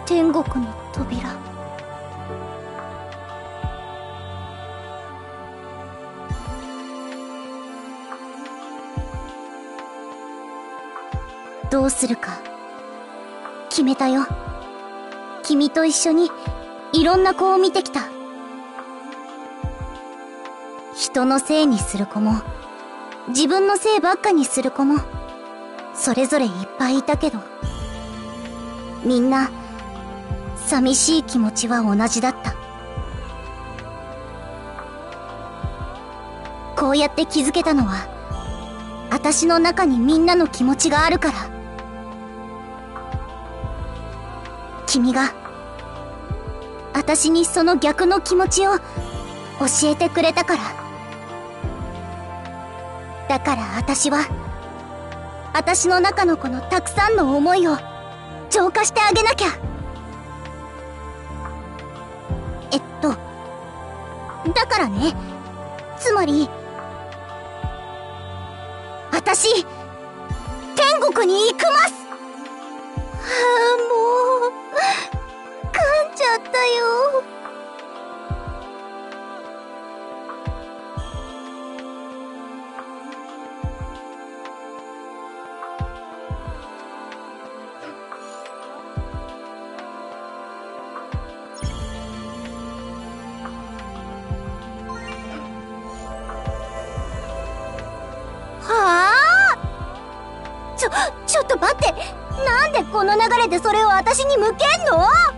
天国の扉。どうするか。決めたよ。君と一緒にいろんな子を見てきた。人のせいにする子も自分のせいばっかにする子もそれぞれいっぱいいたけど。みんな、寂しい気持ちは同じだった。こうやって気づけたのは、私の中にみんなの気持ちがあるから。君が、私にその逆の気持ちを教えてくれたから。だから私は、私の中のこのたくさんの思いを、化してあげなきゃ。えっとだからね。私に向けんの？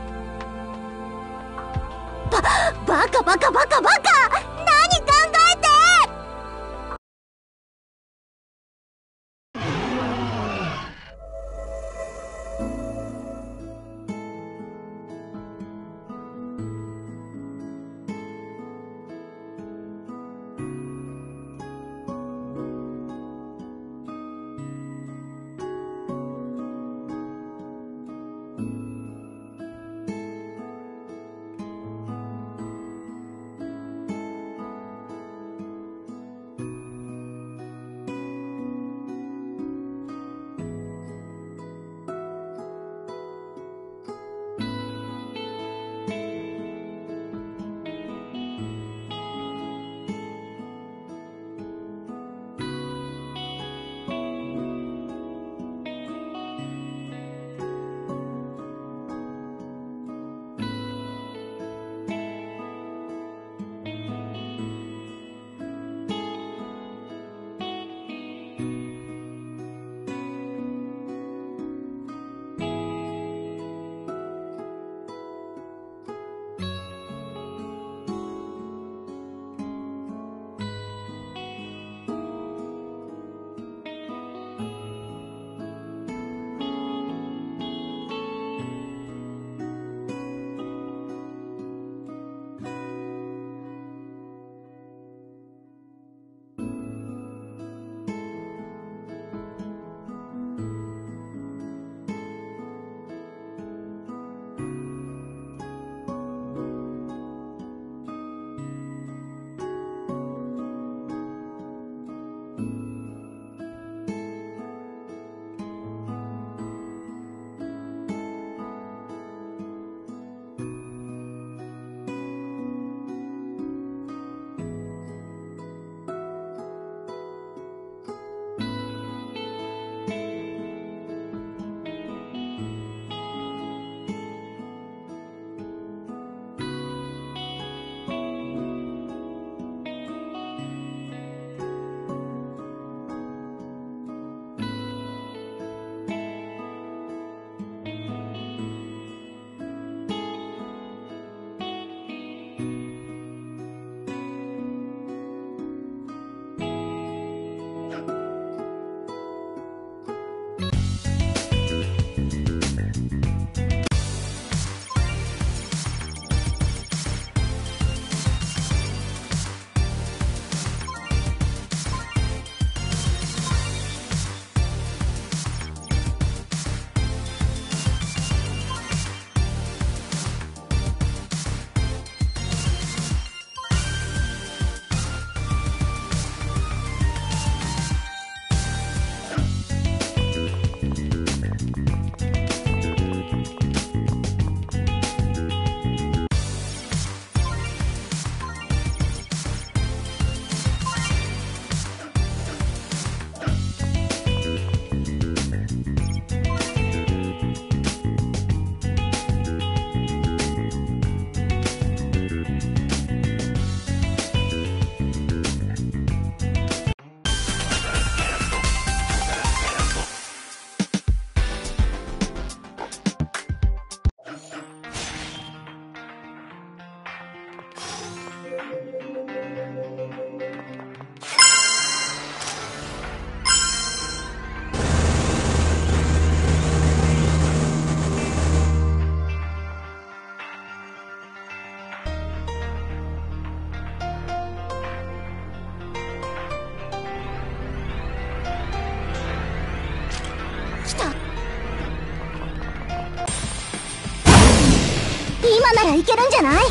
んじゃない？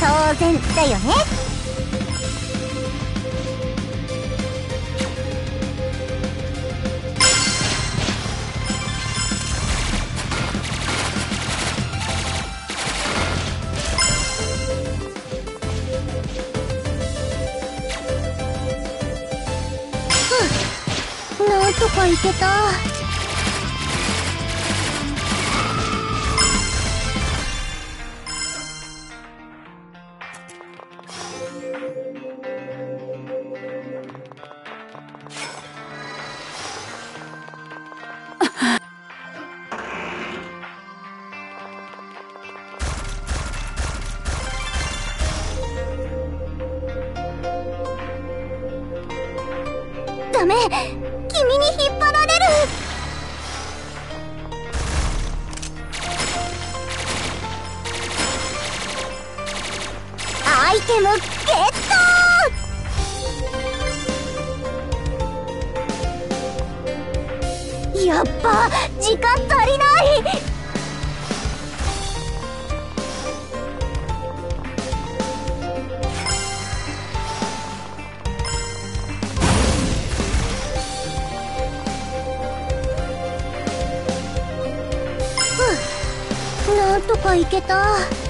当然だよね。とか行けた。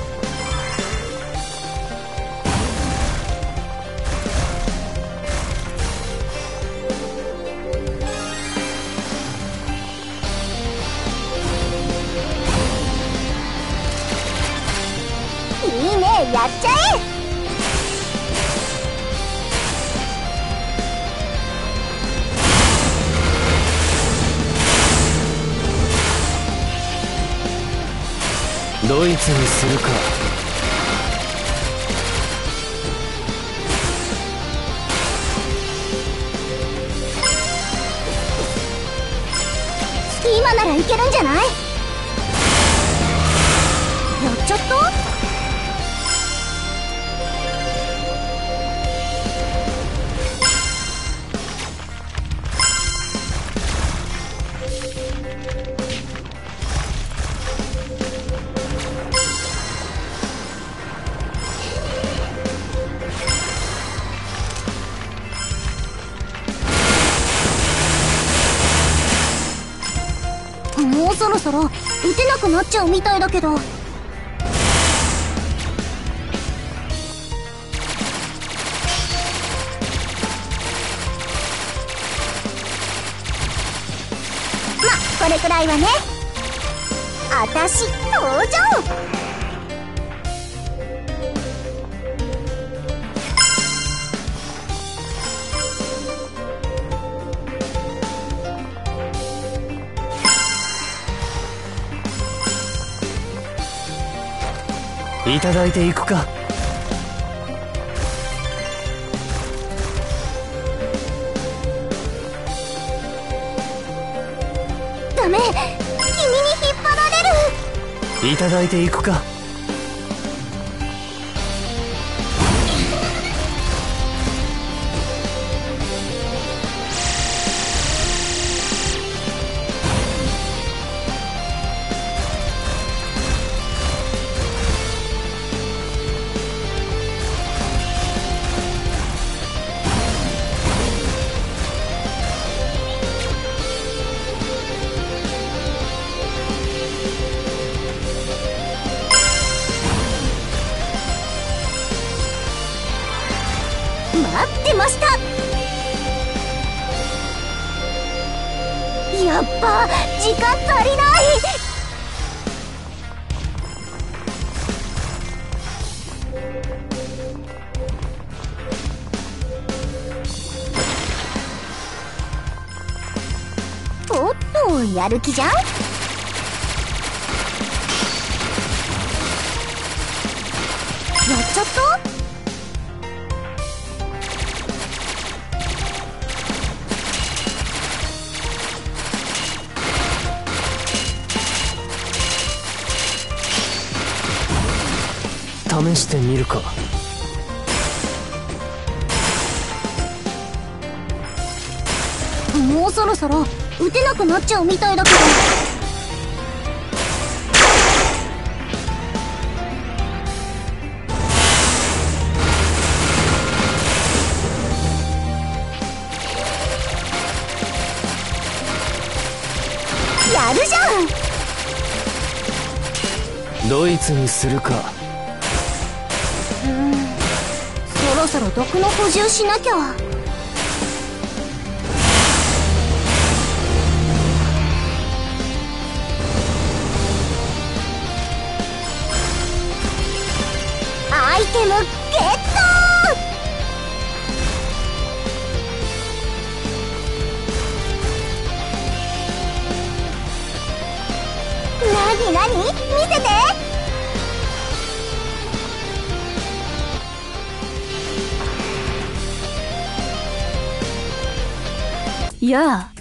にするか。みたいだけど。これくらいはね。いていくか。君に引っ張られる。いていくか。っちゃうみたいだけどやるじゃん。ドイツにするかうん。そろそろ毒の補充しなきゃ。やあ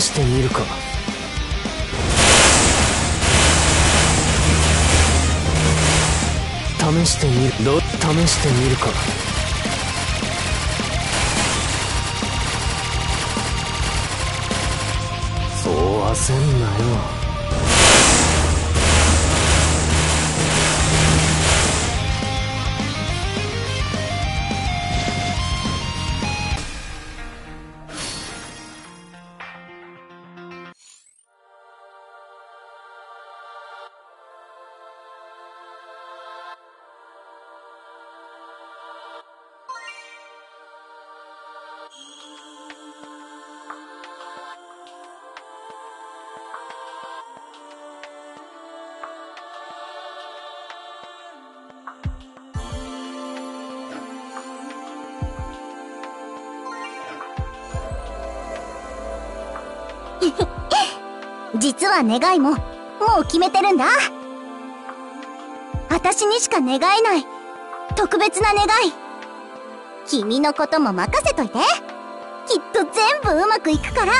試してみるか。試してみる。ど試してみるか。そう焦んなよ。願いももう決めてるんだ。私にしか願えない。特別な願い。君のことも任せといて。きっと全部うまくいくから。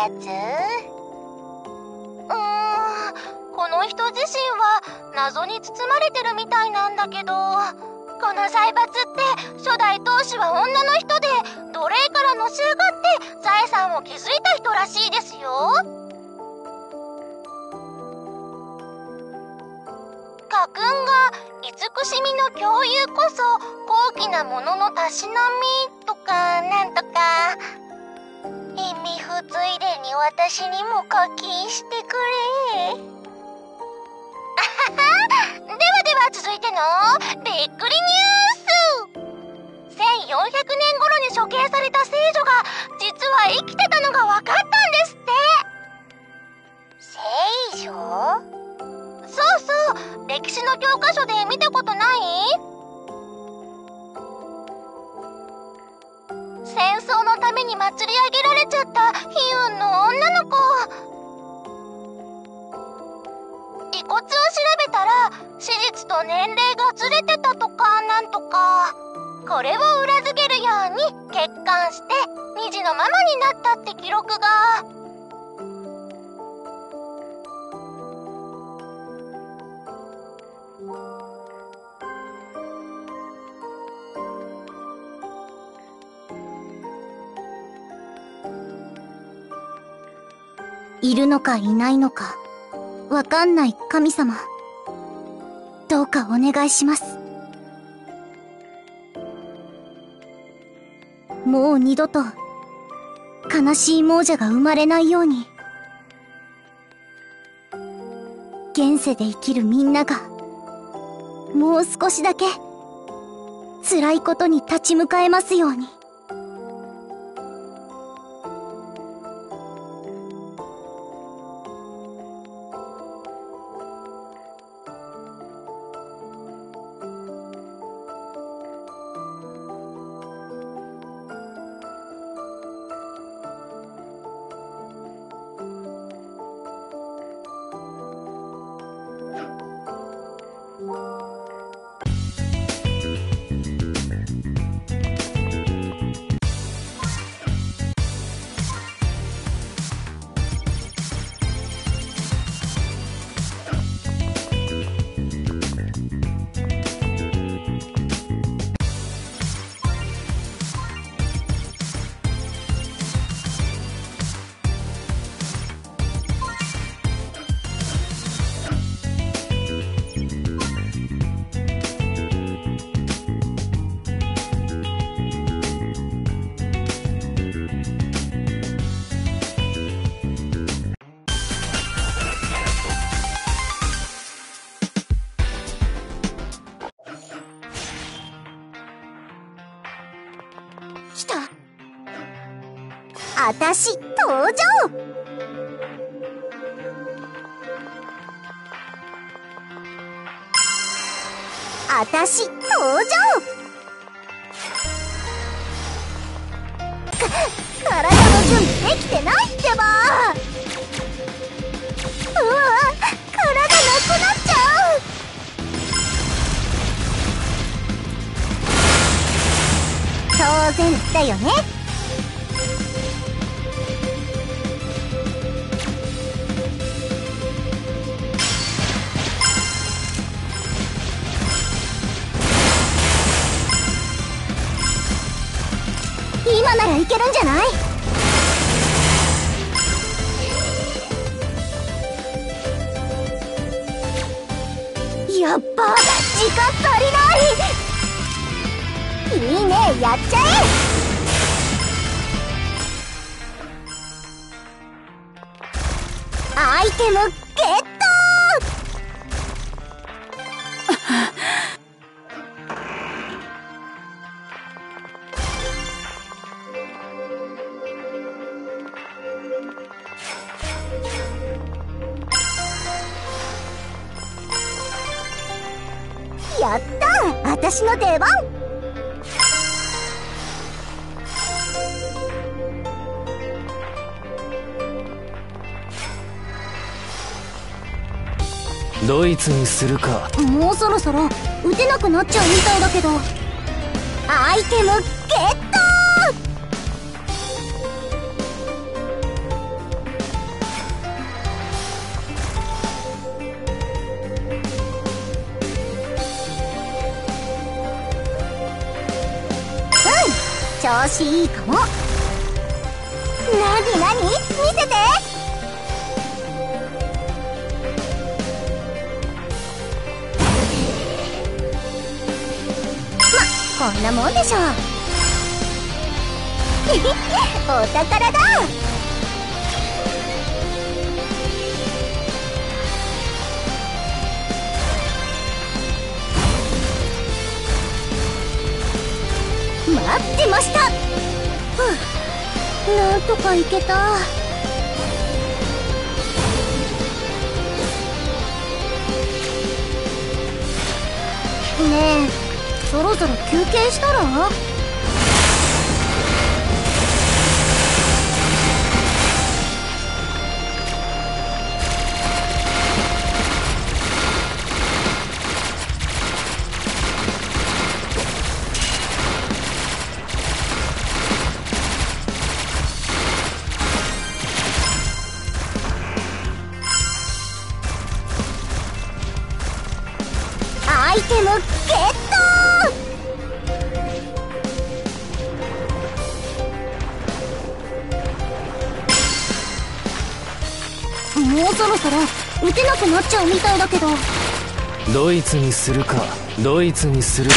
やつ？うんこの人自身は謎に包まれてるみたいなんだけどこの財閥って初代当主は女の人で奴隷からのし上がって財産を築いた人らしいですよ。家訓が慈しみの共有こそ高貴なもののたしなみとかなんとかついでに私にも課金してくれ。あははではでは続いてのびっくりニュース。1400年頃に処刑された聖女が実は生きてたのが分かったんですって。聖女？そうそう。歴史の教科書で見たことない？戦争のために祭り上げられちゃった悲運の女の子。遺骨を調べたら史実と年齢がずれてたとかなんとか。これを裏付けるように結婚して2児のママになったって記録が。いるのかいないのか、わかんない神様。どうかお願いします。もう二度と、悲しい亡者が生まれないように。現世で生きるみんなが、もう少しだけ、辛いことに立ち向かえますように。登場！しいいかもなになに？見せて。まこんなもんでしょ お宝だ。といけた。ねえそろそろ休憩したら？みたいだけど。ドイツにするかドイツにするか。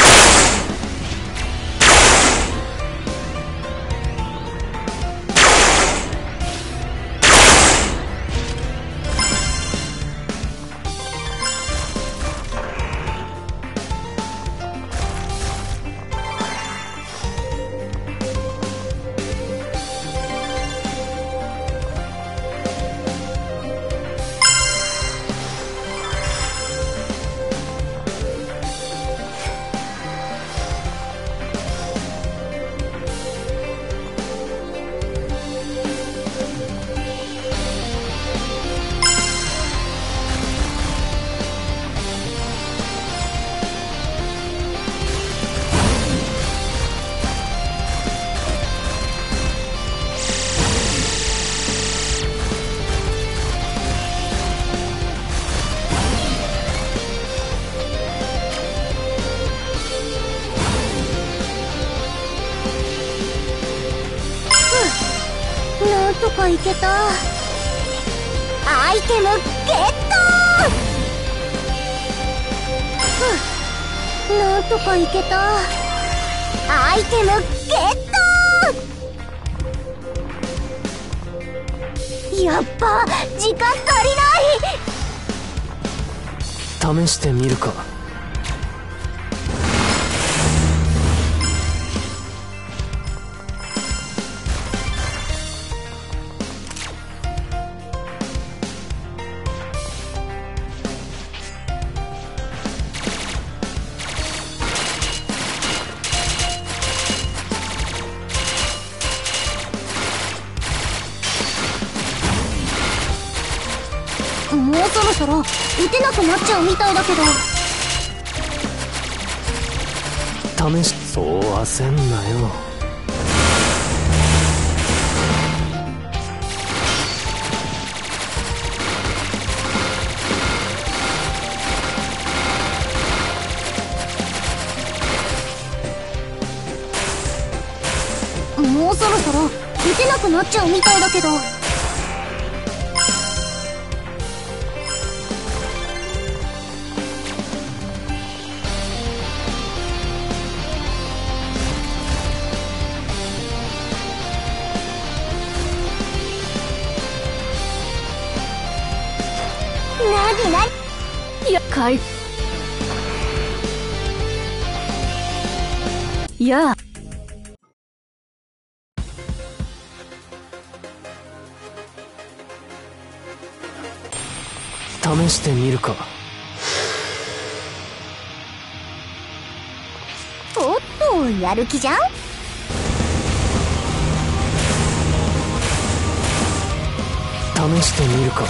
る気じゃん？試してみるか。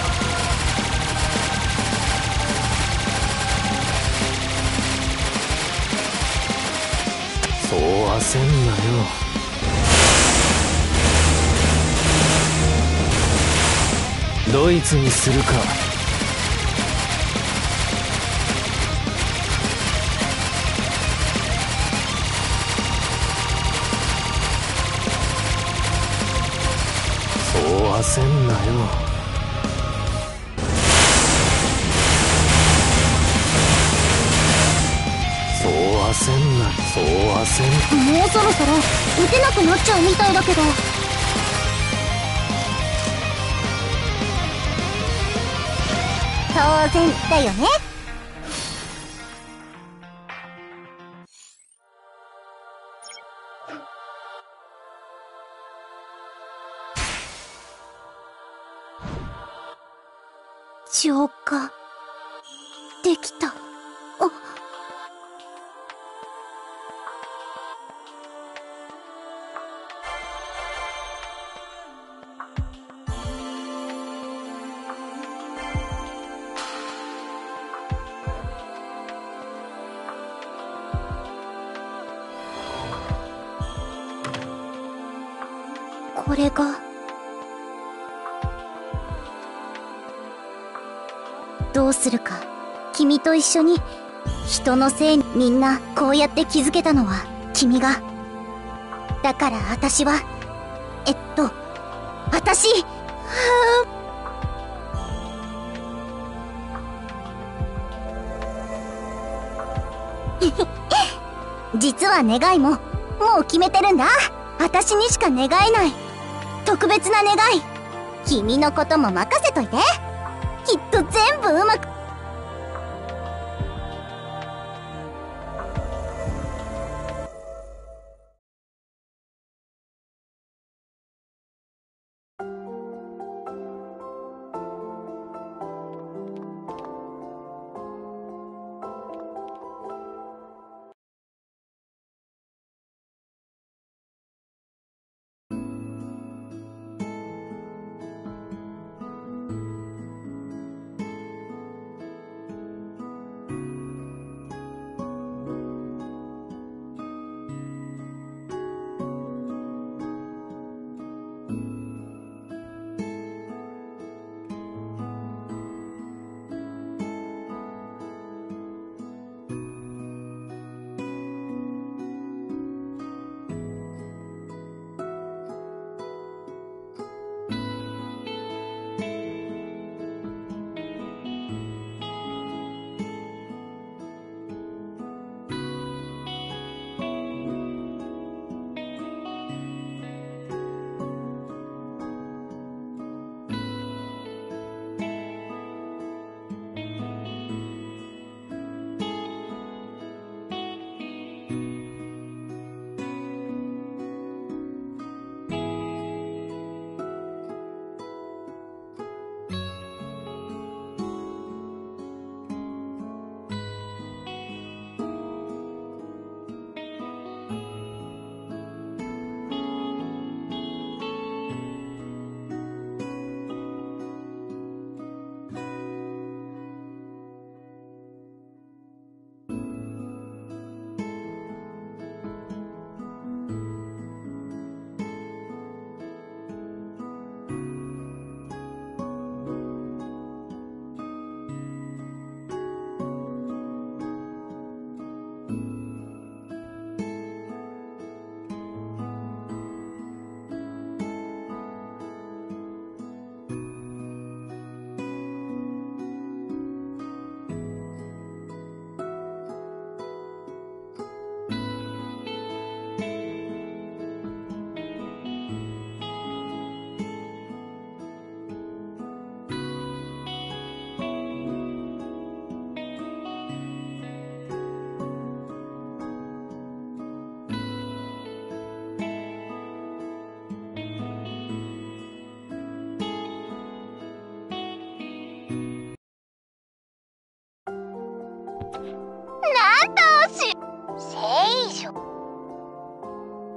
そう焦んなよ。ドイツにするか。そう焦んなよ。そう焦んな。そう焦ん。もうそろそろ打てなくなっちゃうみたいだけど。当然だよね。浄化できた。一緒に人のせいにみんなこうやって気づけたのは君が。だから私はえっと私はあ 実は願いももう決めてるんだ。私にしか願えない。特別な願い。君のことも任せといて。きっと全部うまく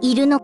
いるの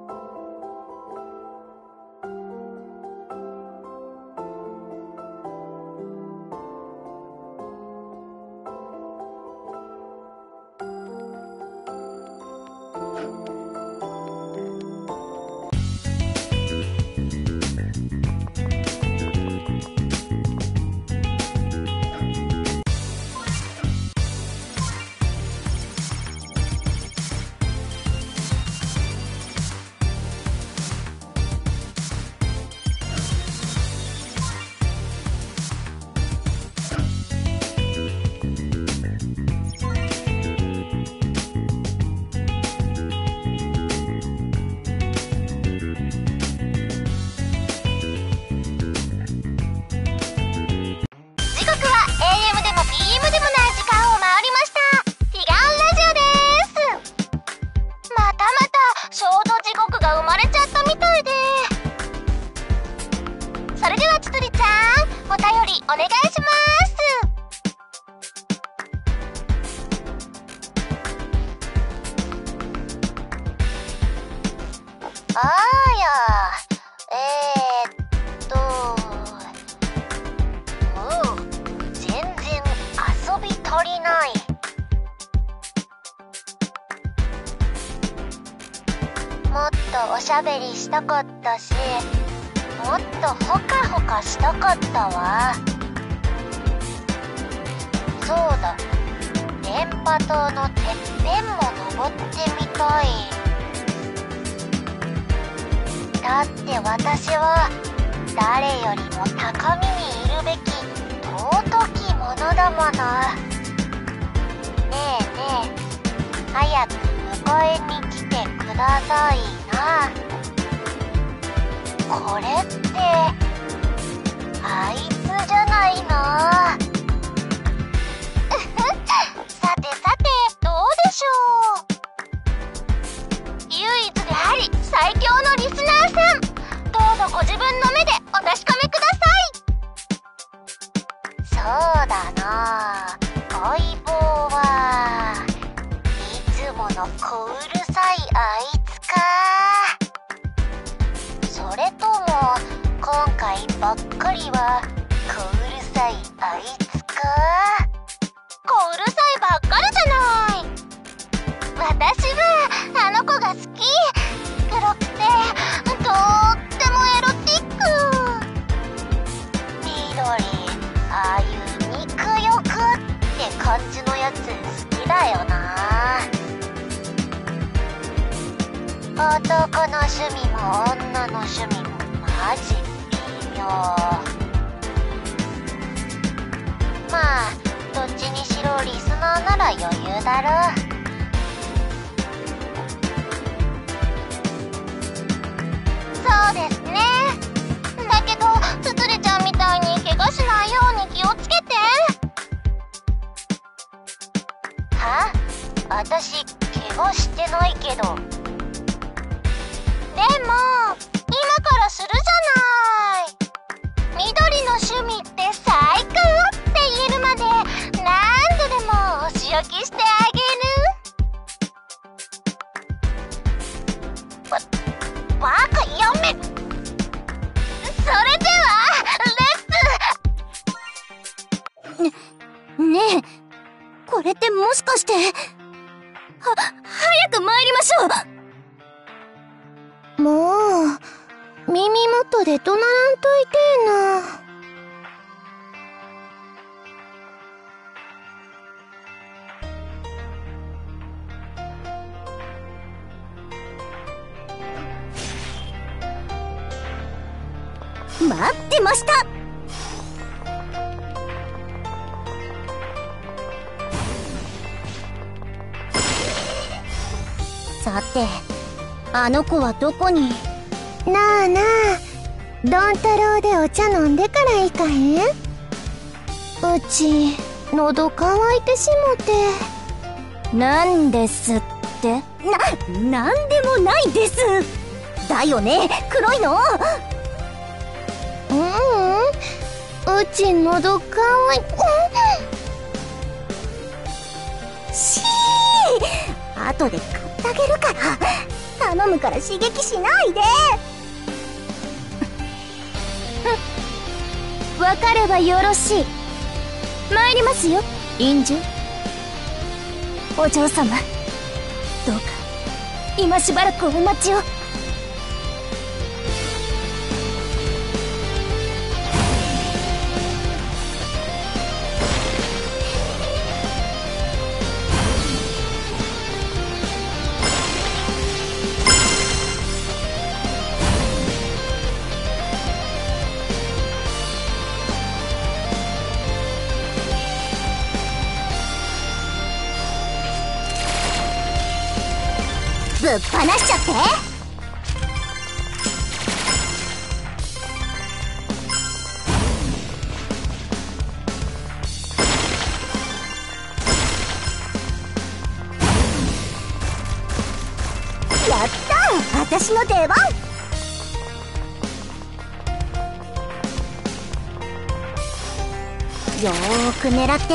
ゃべりしたかったしもっとほかほかしたかったわ。けど。あの子はどこに？なあなあ。ドン太郎でお茶飲んでから行かへん？うち喉乾いてしもて。なんですって？な何でもないです。だよね黒いの。ううん。うち喉乾いてしー！後で頼むから刺激しないで。分かればよろしい。参りますよ。臨終お嬢様。どうか今しばらくお待ちを。って。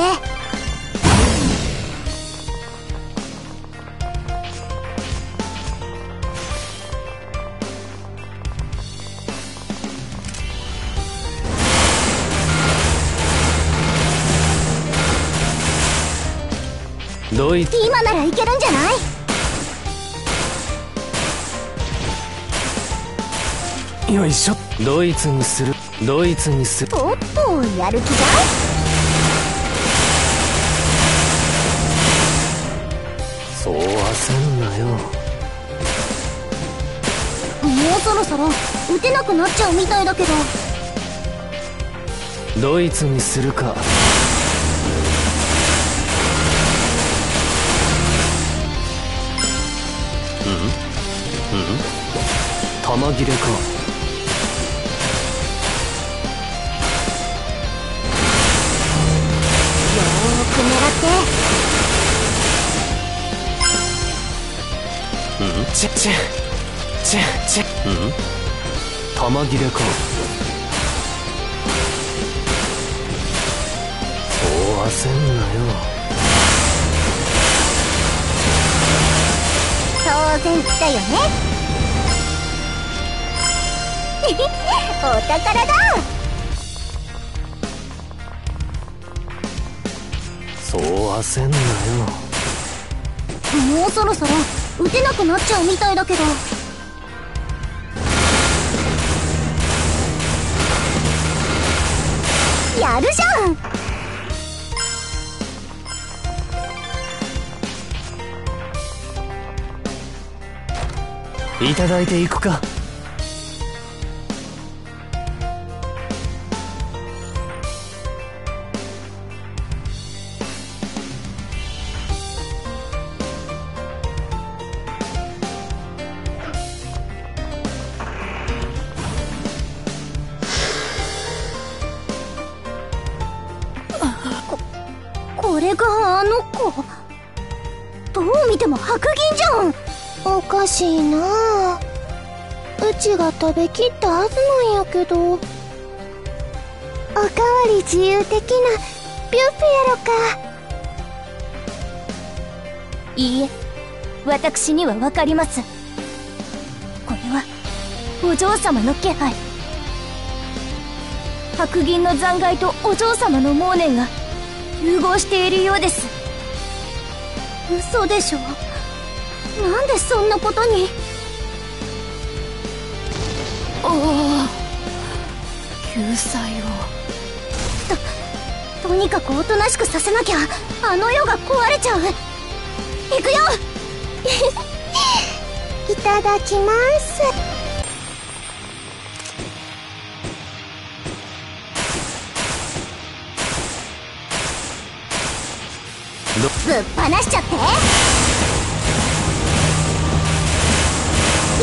ドイツ。今ならいけるんじゃない？よいしょ。ドイツにする。ドイツにする。おっとやる気じそう焦んなよ。もうそろそろ打てなくなっちゃうみたいだけど。ドイツにするか。うん？うん？玉切れかチェチェチェチェうん？玉切れか。そう焦んなよ。当然だよね。お宝だ。そう焦んなよ。もうそろそろ打てなくなっちゃうみたいだけど。やるじゃん。いただいていくか。食べきったはずなんやけど。おかわり自由的なビュッフェやろか。いいえ私には分かります。これはお嬢様の気配。白銀の残骸とお嬢様のモーネンが融合しているようです。嘘でしょ？なんでそんなことに？救済を。とにかくおとなしくさせなきゃ。あの世が壊れちゃう。行くよ。いただきます。ぶっ放しちゃって。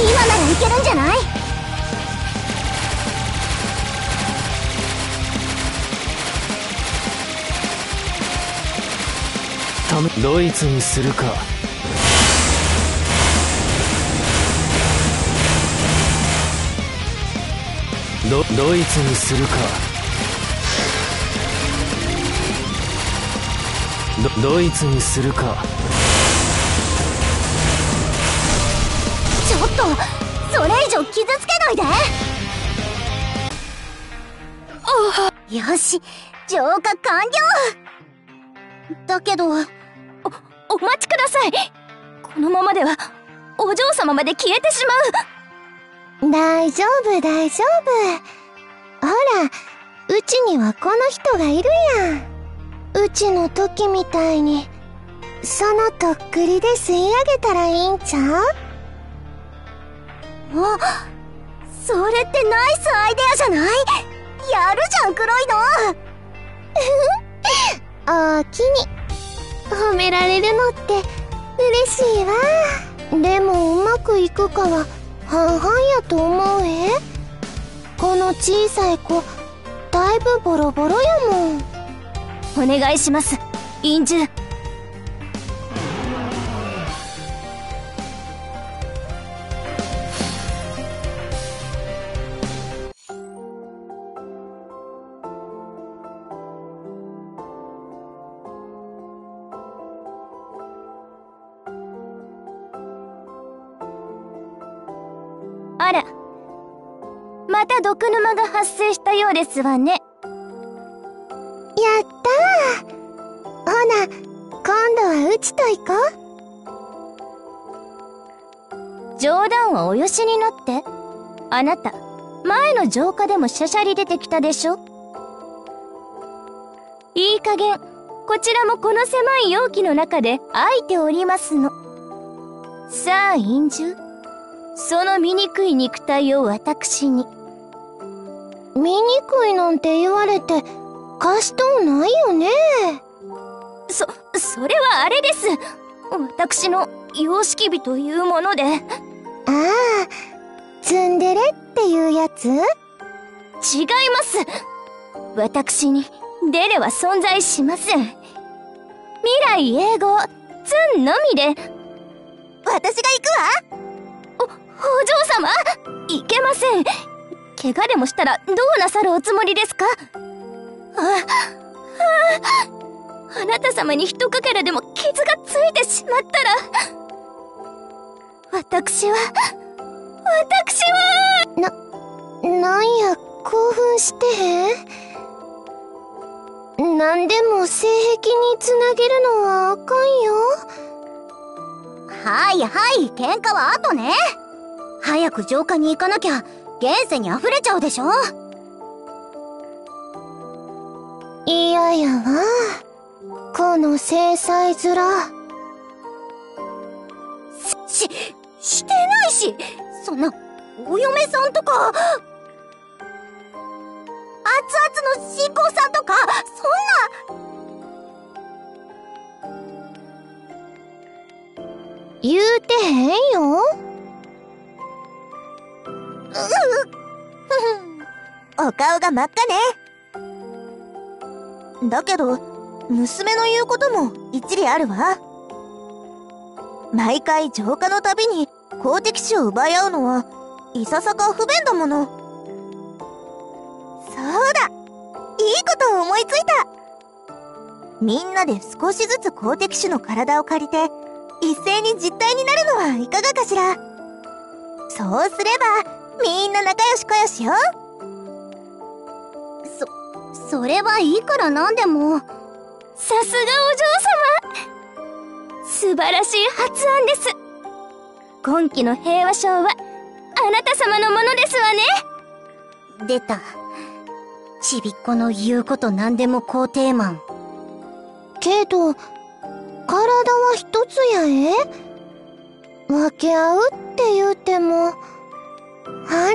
今ならいけるんじゃない？ドイツにするか。ドドイツにするか。ドドイツにするか。ちょっとそれ以上傷つけないで。よし浄化完了。だけどおお待ちください。このままではお嬢様まで消えてしまう。大丈夫大丈夫。ほらうちにはこの人がいるやん。うちの時みたいにそのとっくりで吸い上げたらいいんちゃう？あそれってナイスアイデアじゃない？やるじゃん黒いの。おおきに褒められるのって嬉しいわ。でもうまくいくかは半々やと思うえ。この小さい子だいぶボロボロやもん。お願いしますインジュまた毒沼が発生したようですわねやったーほな今度はうちとないか冗談はおよしになって。あなた、前の浄化でもシャシャリ出てきたでしょいい加減、こちらもこの狭い容器の中で空いておりますの。さあ、陰獣。その醜い肉体を私に。醜いなんて言われて、貸しとうないよね？そ、それはあれです。私の様式美というもので。ああ、ツンデレっていうやつ？違います。私にデレは存在しません。未来永劫ツンのみで。私が行くわ。おお嬢様？いけません怪我でもしたらどうなさるおつもりですか？あああなた様に一かけらでも傷がついてしまったら。私は私は。なんや、興奮して？へんなんでも性癖につなげるのはあかんよ。はいはい、喧嘩は後ね。早く浄化に行かなきゃ、現世に溢れちゃうでしょ？嫌やわ。この制裁面。し、してないし、そんな、お嫁さんとか、熱々の新婚さんとか、そんな、言うてへんよ。お顔が真っ赤ね。だけど、娘の言うことも一理あるわ。毎回浄化のたびに公的種を奪い合うのは、いささか不便だもの。そうだいいことを思いついたみんなで少しずつ公的種の体を借りて、一斉に実体になるのはいかがかしらそうすれば、みんな仲良しこよしよ。そそれはいいからなんでも。さすがお嬢様素晴らしい発案です。今期の平和賞は、あなた様のものですわね。出た。ちびっこの言うこと何でも肯定マン。けど、体は一つやえ？分け合うって言うても。ほな、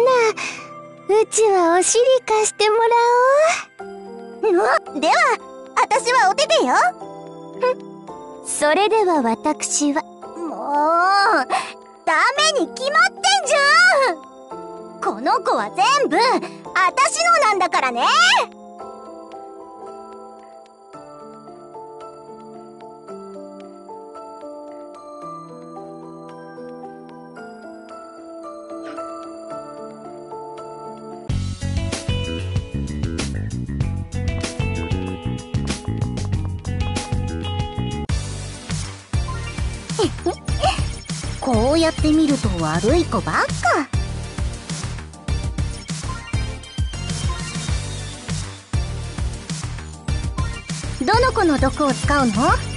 うちはお尻貸してもらでは、私はお手手よ。それでは私は、もう、ダメに決まってんじゃん。この子は全部、私のなんだからねやってみると悪い子ばっか。どの子の毒を使うの？